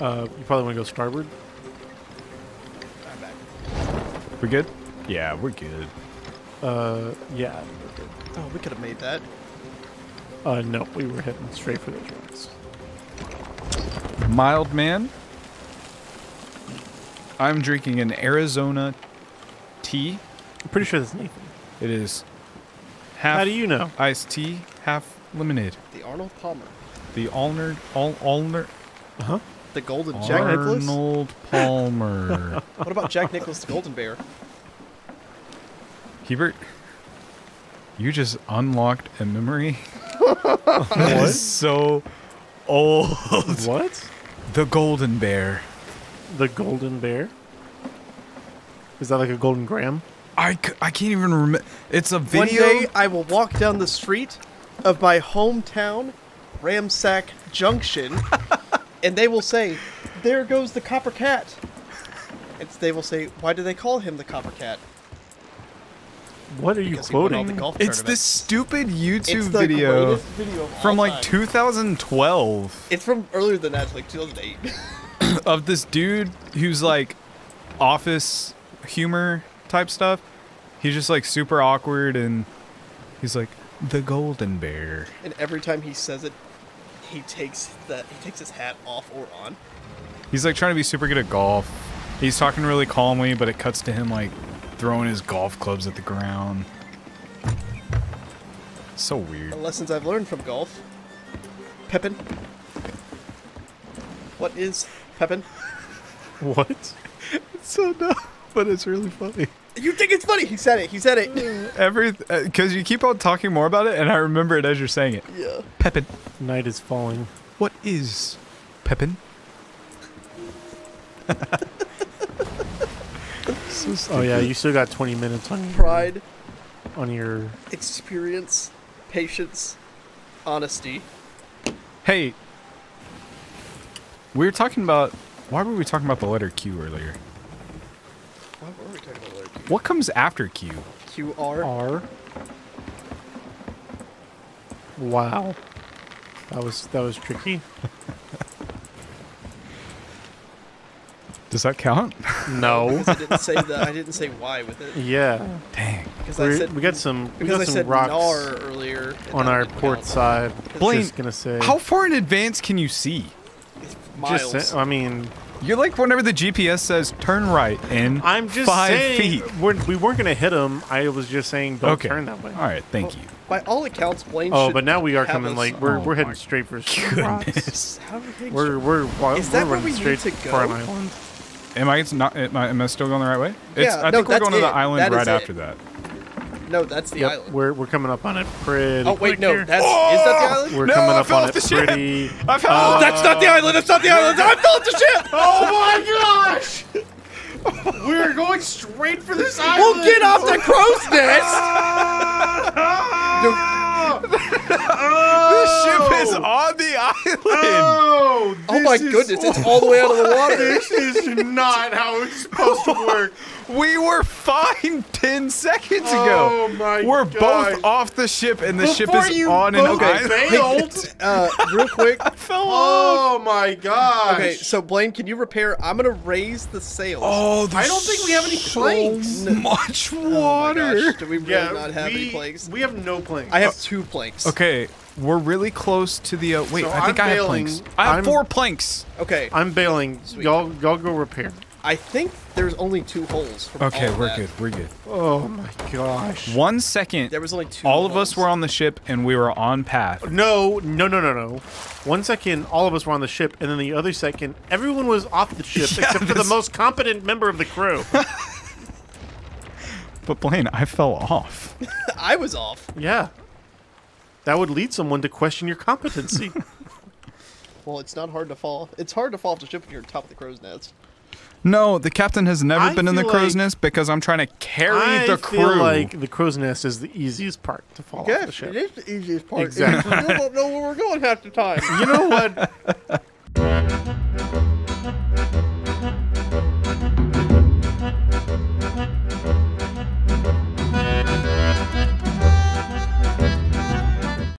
Speaker 1: Uh, you probably want to go starboard.
Speaker 2: I'm back.
Speaker 3: We good? Yeah, we're good.
Speaker 1: Uh, yeah.
Speaker 2: Oh, we could have made that.
Speaker 1: Uh, no, we were heading straight for those rocks.
Speaker 3: Mild man. I'm drinking an Arizona tea.
Speaker 1: I'm pretty sure that's Nathan.
Speaker 3: It is half
Speaker 1: How do you know?
Speaker 3: iced tea, half lemonade.
Speaker 2: The Arnold Palmer.
Speaker 3: The Alner, Al, Alner,
Speaker 1: Uh huh.
Speaker 2: The Golden Jack Nicklaus.
Speaker 3: Arnold Palmer.
Speaker 2: What about Jack Nicklaus, the Golden Bear?
Speaker 3: Hebert, you just unlocked a memory. that is so old.
Speaker 1: What?
Speaker 3: The Golden Bear.
Speaker 1: The golden bear? Is that like a golden gram?
Speaker 3: I, c- I can't even remember. It's a
Speaker 2: One
Speaker 3: video.
Speaker 2: day I will walk down the street of my hometown, Ramsack Junction, and they will say, "There goes the Copper Cat." And they will say, "Why do they call him the Copper Cat?"
Speaker 1: What are you
Speaker 2: Because he
Speaker 1: quoting?
Speaker 2: the golf
Speaker 3: it's this stupid YouTube
Speaker 2: It's the
Speaker 3: video
Speaker 2: greatest video of
Speaker 3: from
Speaker 2: all
Speaker 3: like
Speaker 2: time.
Speaker 3: 2012
Speaker 2: It's from earlier than that, it's like 2008.
Speaker 3: of this dude who's like office humor type stuff. He's just like super awkward and he's like the golden bear.
Speaker 2: and every time he says it, he takes that he takes his hat off or on.
Speaker 3: He's like trying to be super good at golf. He's talking really calmly, but it cuts to him like throwing his golf clubs at the ground. So weird.
Speaker 2: The lessons I've learned from golf. Pepin. What is Pepin?
Speaker 1: What?
Speaker 3: It's so dumb, but it's really funny.
Speaker 2: You think it's funny? He said it. He said it.
Speaker 3: Every uh, because you keep on talking more about it, and I remember it as you're saying it.
Speaker 2: yeah.
Speaker 3: Pepin.
Speaker 1: Night is falling.
Speaker 3: What is Pepin? so
Speaker 1: Oh yeah, you still got 20 minutes on your,
Speaker 2: Pride,
Speaker 1: on your.
Speaker 2: experience, patience, honesty.
Speaker 3: Hey, we were talking about. Why were we talking about the letter Q earlier?
Speaker 2: What were we talking about? Letter Q?
Speaker 3: What comes after Q?
Speaker 2: Q R.
Speaker 1: R. Wow. That was that was tricky.
Speaker 3: Does that count?
Speaker 1: No.
Speaker 2: Because I didn't say the. I didn't say Y with it.
Speaker 1: yeah.
Speaker 3: Dang.
Speaker 2: Because
Speaker 1: We're-
Speaker 2: said
Speaker 1: we got some we got
Speaker 2: I
Speaker 1: some rocks
Speaker 2: Nar earlier
Speaker 1: on our port side.
Speaker 3: Blaine,
Speaker 1: just gonna say.
Speaker 3: How far in advance can you see?
Speaker 2: Miles.
Speaker 1: Just I mean,
Speaker 3: You're like whenever the GPS says turn right in
Speaker 1: I'm just
Speaker 3: five
Speaker 1: saying
Speaker 3: feet.
Speaker 1: We're, we weren't gonna hit him. I was just saying don't
Speaker 3: okay.
Speaker 1: turn that way.
Speaker 3: All right. Thank you.
Speaker 2: By all accounts, Blaine.
Speaker 1: Oh, but now we are coming
Speaker 2: us-
Speaker 1: like we're
Speaker 3: Oh
Speaker 1: we're heading straight for some rocks.
Speaker 3: Goodness.
Speaker 2: How we getting
Speaker 1: We're we're we're,
Speaker 2: Is that
Speaker 1: we're
Speaker 2: where
Speaker 1: running
Speaker 2: we need
Speaker 1: straight
Speaker 2: to
Speaker 1: for an
Speaker 2: go?
Speaker 1: island.
Speaker 3: Am I not? Am I, am I still going the right way? It's,
Speaker 2: Yeah,
Speaker 3: I
Speaker 2: no,
Speaker 3: think we're
Speaker 2: that's
Speaker 3: going to the island
Speaker 2: That is
Speaker 3: right
Speaker 2: it.
Speaker 3: after that.
Speaker 2: No, that's the
Speaker 1: Yep,
Speaker 2: island.
Speaker 1: we're we're coming up on it pretty.
Speaker 2: oh wait,
Speaker 1: quick
Speaker 2: no,
Speaker 1: here.
Speaker 2: that's is that the island?
Speaker 1: We're
Speaker 3: No,
Speaker 1: coming
Speaker 3: I
Speaker 1: up on it
Speaker 3: the ship.
Speaker 1: pretty.
Speaker 3: I fell
Speaker 1: Uh,
Speaker 3: off.
Speaker 2: That's not the island. That's not the island. I fell off the ship.
Speaker 1: Oh my gosh! We're going straight for this island.
Speaker 2: We'll get off the crow's nest.
Speaker 3: The ship is on the island.
Speaker 1: Oh,
Speaker 2: Oh my
Speaker 1: is-
Speaker 2: goodness, it's all the way out of the water.
Speaker 1: This is not how it's supposed to work.
Speaker 3: We were fine ten seconds ago.
Speaker 1: Oh
Speaker 3: ago.
Speaker 1: my
Speaker 3: We're
Speaker 1: gosh.
Speaker 3: both off the ship, and the ship is
Speaker 1: you
Speaker 3: on an
Speaker 1: both
Speaker 3: island.
Speaker 2: Uh, real quick.
Speaker 3: I fell off.
Speaker 1: Oh my gosh.
Speaker 2: Okay, so Blaine, can you repair? I'm gonna raise the sails.
Speaker 3: Oh,
Speaker 1: I don't think we have any planks.
Speaker 3: so
Speaker 1: planks.
Speaker 3: much
Speaker 2: Oh my
Speaker 3: water.
Speaker 2: gosh, do we really
Speaker 1: yeah,
Speaker 2: not have
Speaker 1: we,
Speaker 2: any planks?
Speaker 1: We have no planks.
Speaker 2: I have two planks.
Speaker 3: Okay, we're really close to the. Uh, wait,
Speaker 1: So
Speaker 3: I think
Speaker 1: I'm
Speaker 3: I have
Speaker 1: bailing.
Speaker 3: planks. I have
Speaker 1: I'm-
Speaker 3: four planks.
Speaker 2: Okay.
Speaker 1: I'm bailing.
Speaker 2: Sweet.
Speaker 1: Y'all, y'all go repair.
Speaker 2: I think there's only two holes. From
Speaker 3: Okay,
Speaker 2: all of
Speaker 3: we're
Speaker 2: that.
Speaker 3: good. We're good.
Speaker 1: Oh my gosh.
Speaker 3: One second.
Speaker 2: There was only two.
Speaker 3: All of us were on the ship, and we were on path.
Speaker 1: No, no, no, no, no. One second, all of us were on the ship, and then the other second, everyone was off the ship
Speaker 3: Yeah,
Speaker 1: except for the most competent member of the crew.
Speaker 3: But Blaine, I fell off.
Speaker 2: I was off.
Speaker 1: yeah. That would lead someone to question your competency.
Speaker 2: Well, it's not hard to fall. It's hard to fall off the ship when you're on top of the crow's nest.
Speaker 3: No, the captain has never
Speaker 1: I
Speaker 3: been in the crow's
Speaker 1: like-
Speaker 3: nest because I'm trying to carry
Speaker 1: I
Speaker 3: the
Speaker 1: feel
Speaker 3: crew.
Speaker 1: like the crow's nest is the easiest part to fall off the ship.
Speaker 2: it is the easiest part.
Speaker 1: Exactly.
Speaker 2: We don't know where we're going half the time.
Speaker 1: You know what?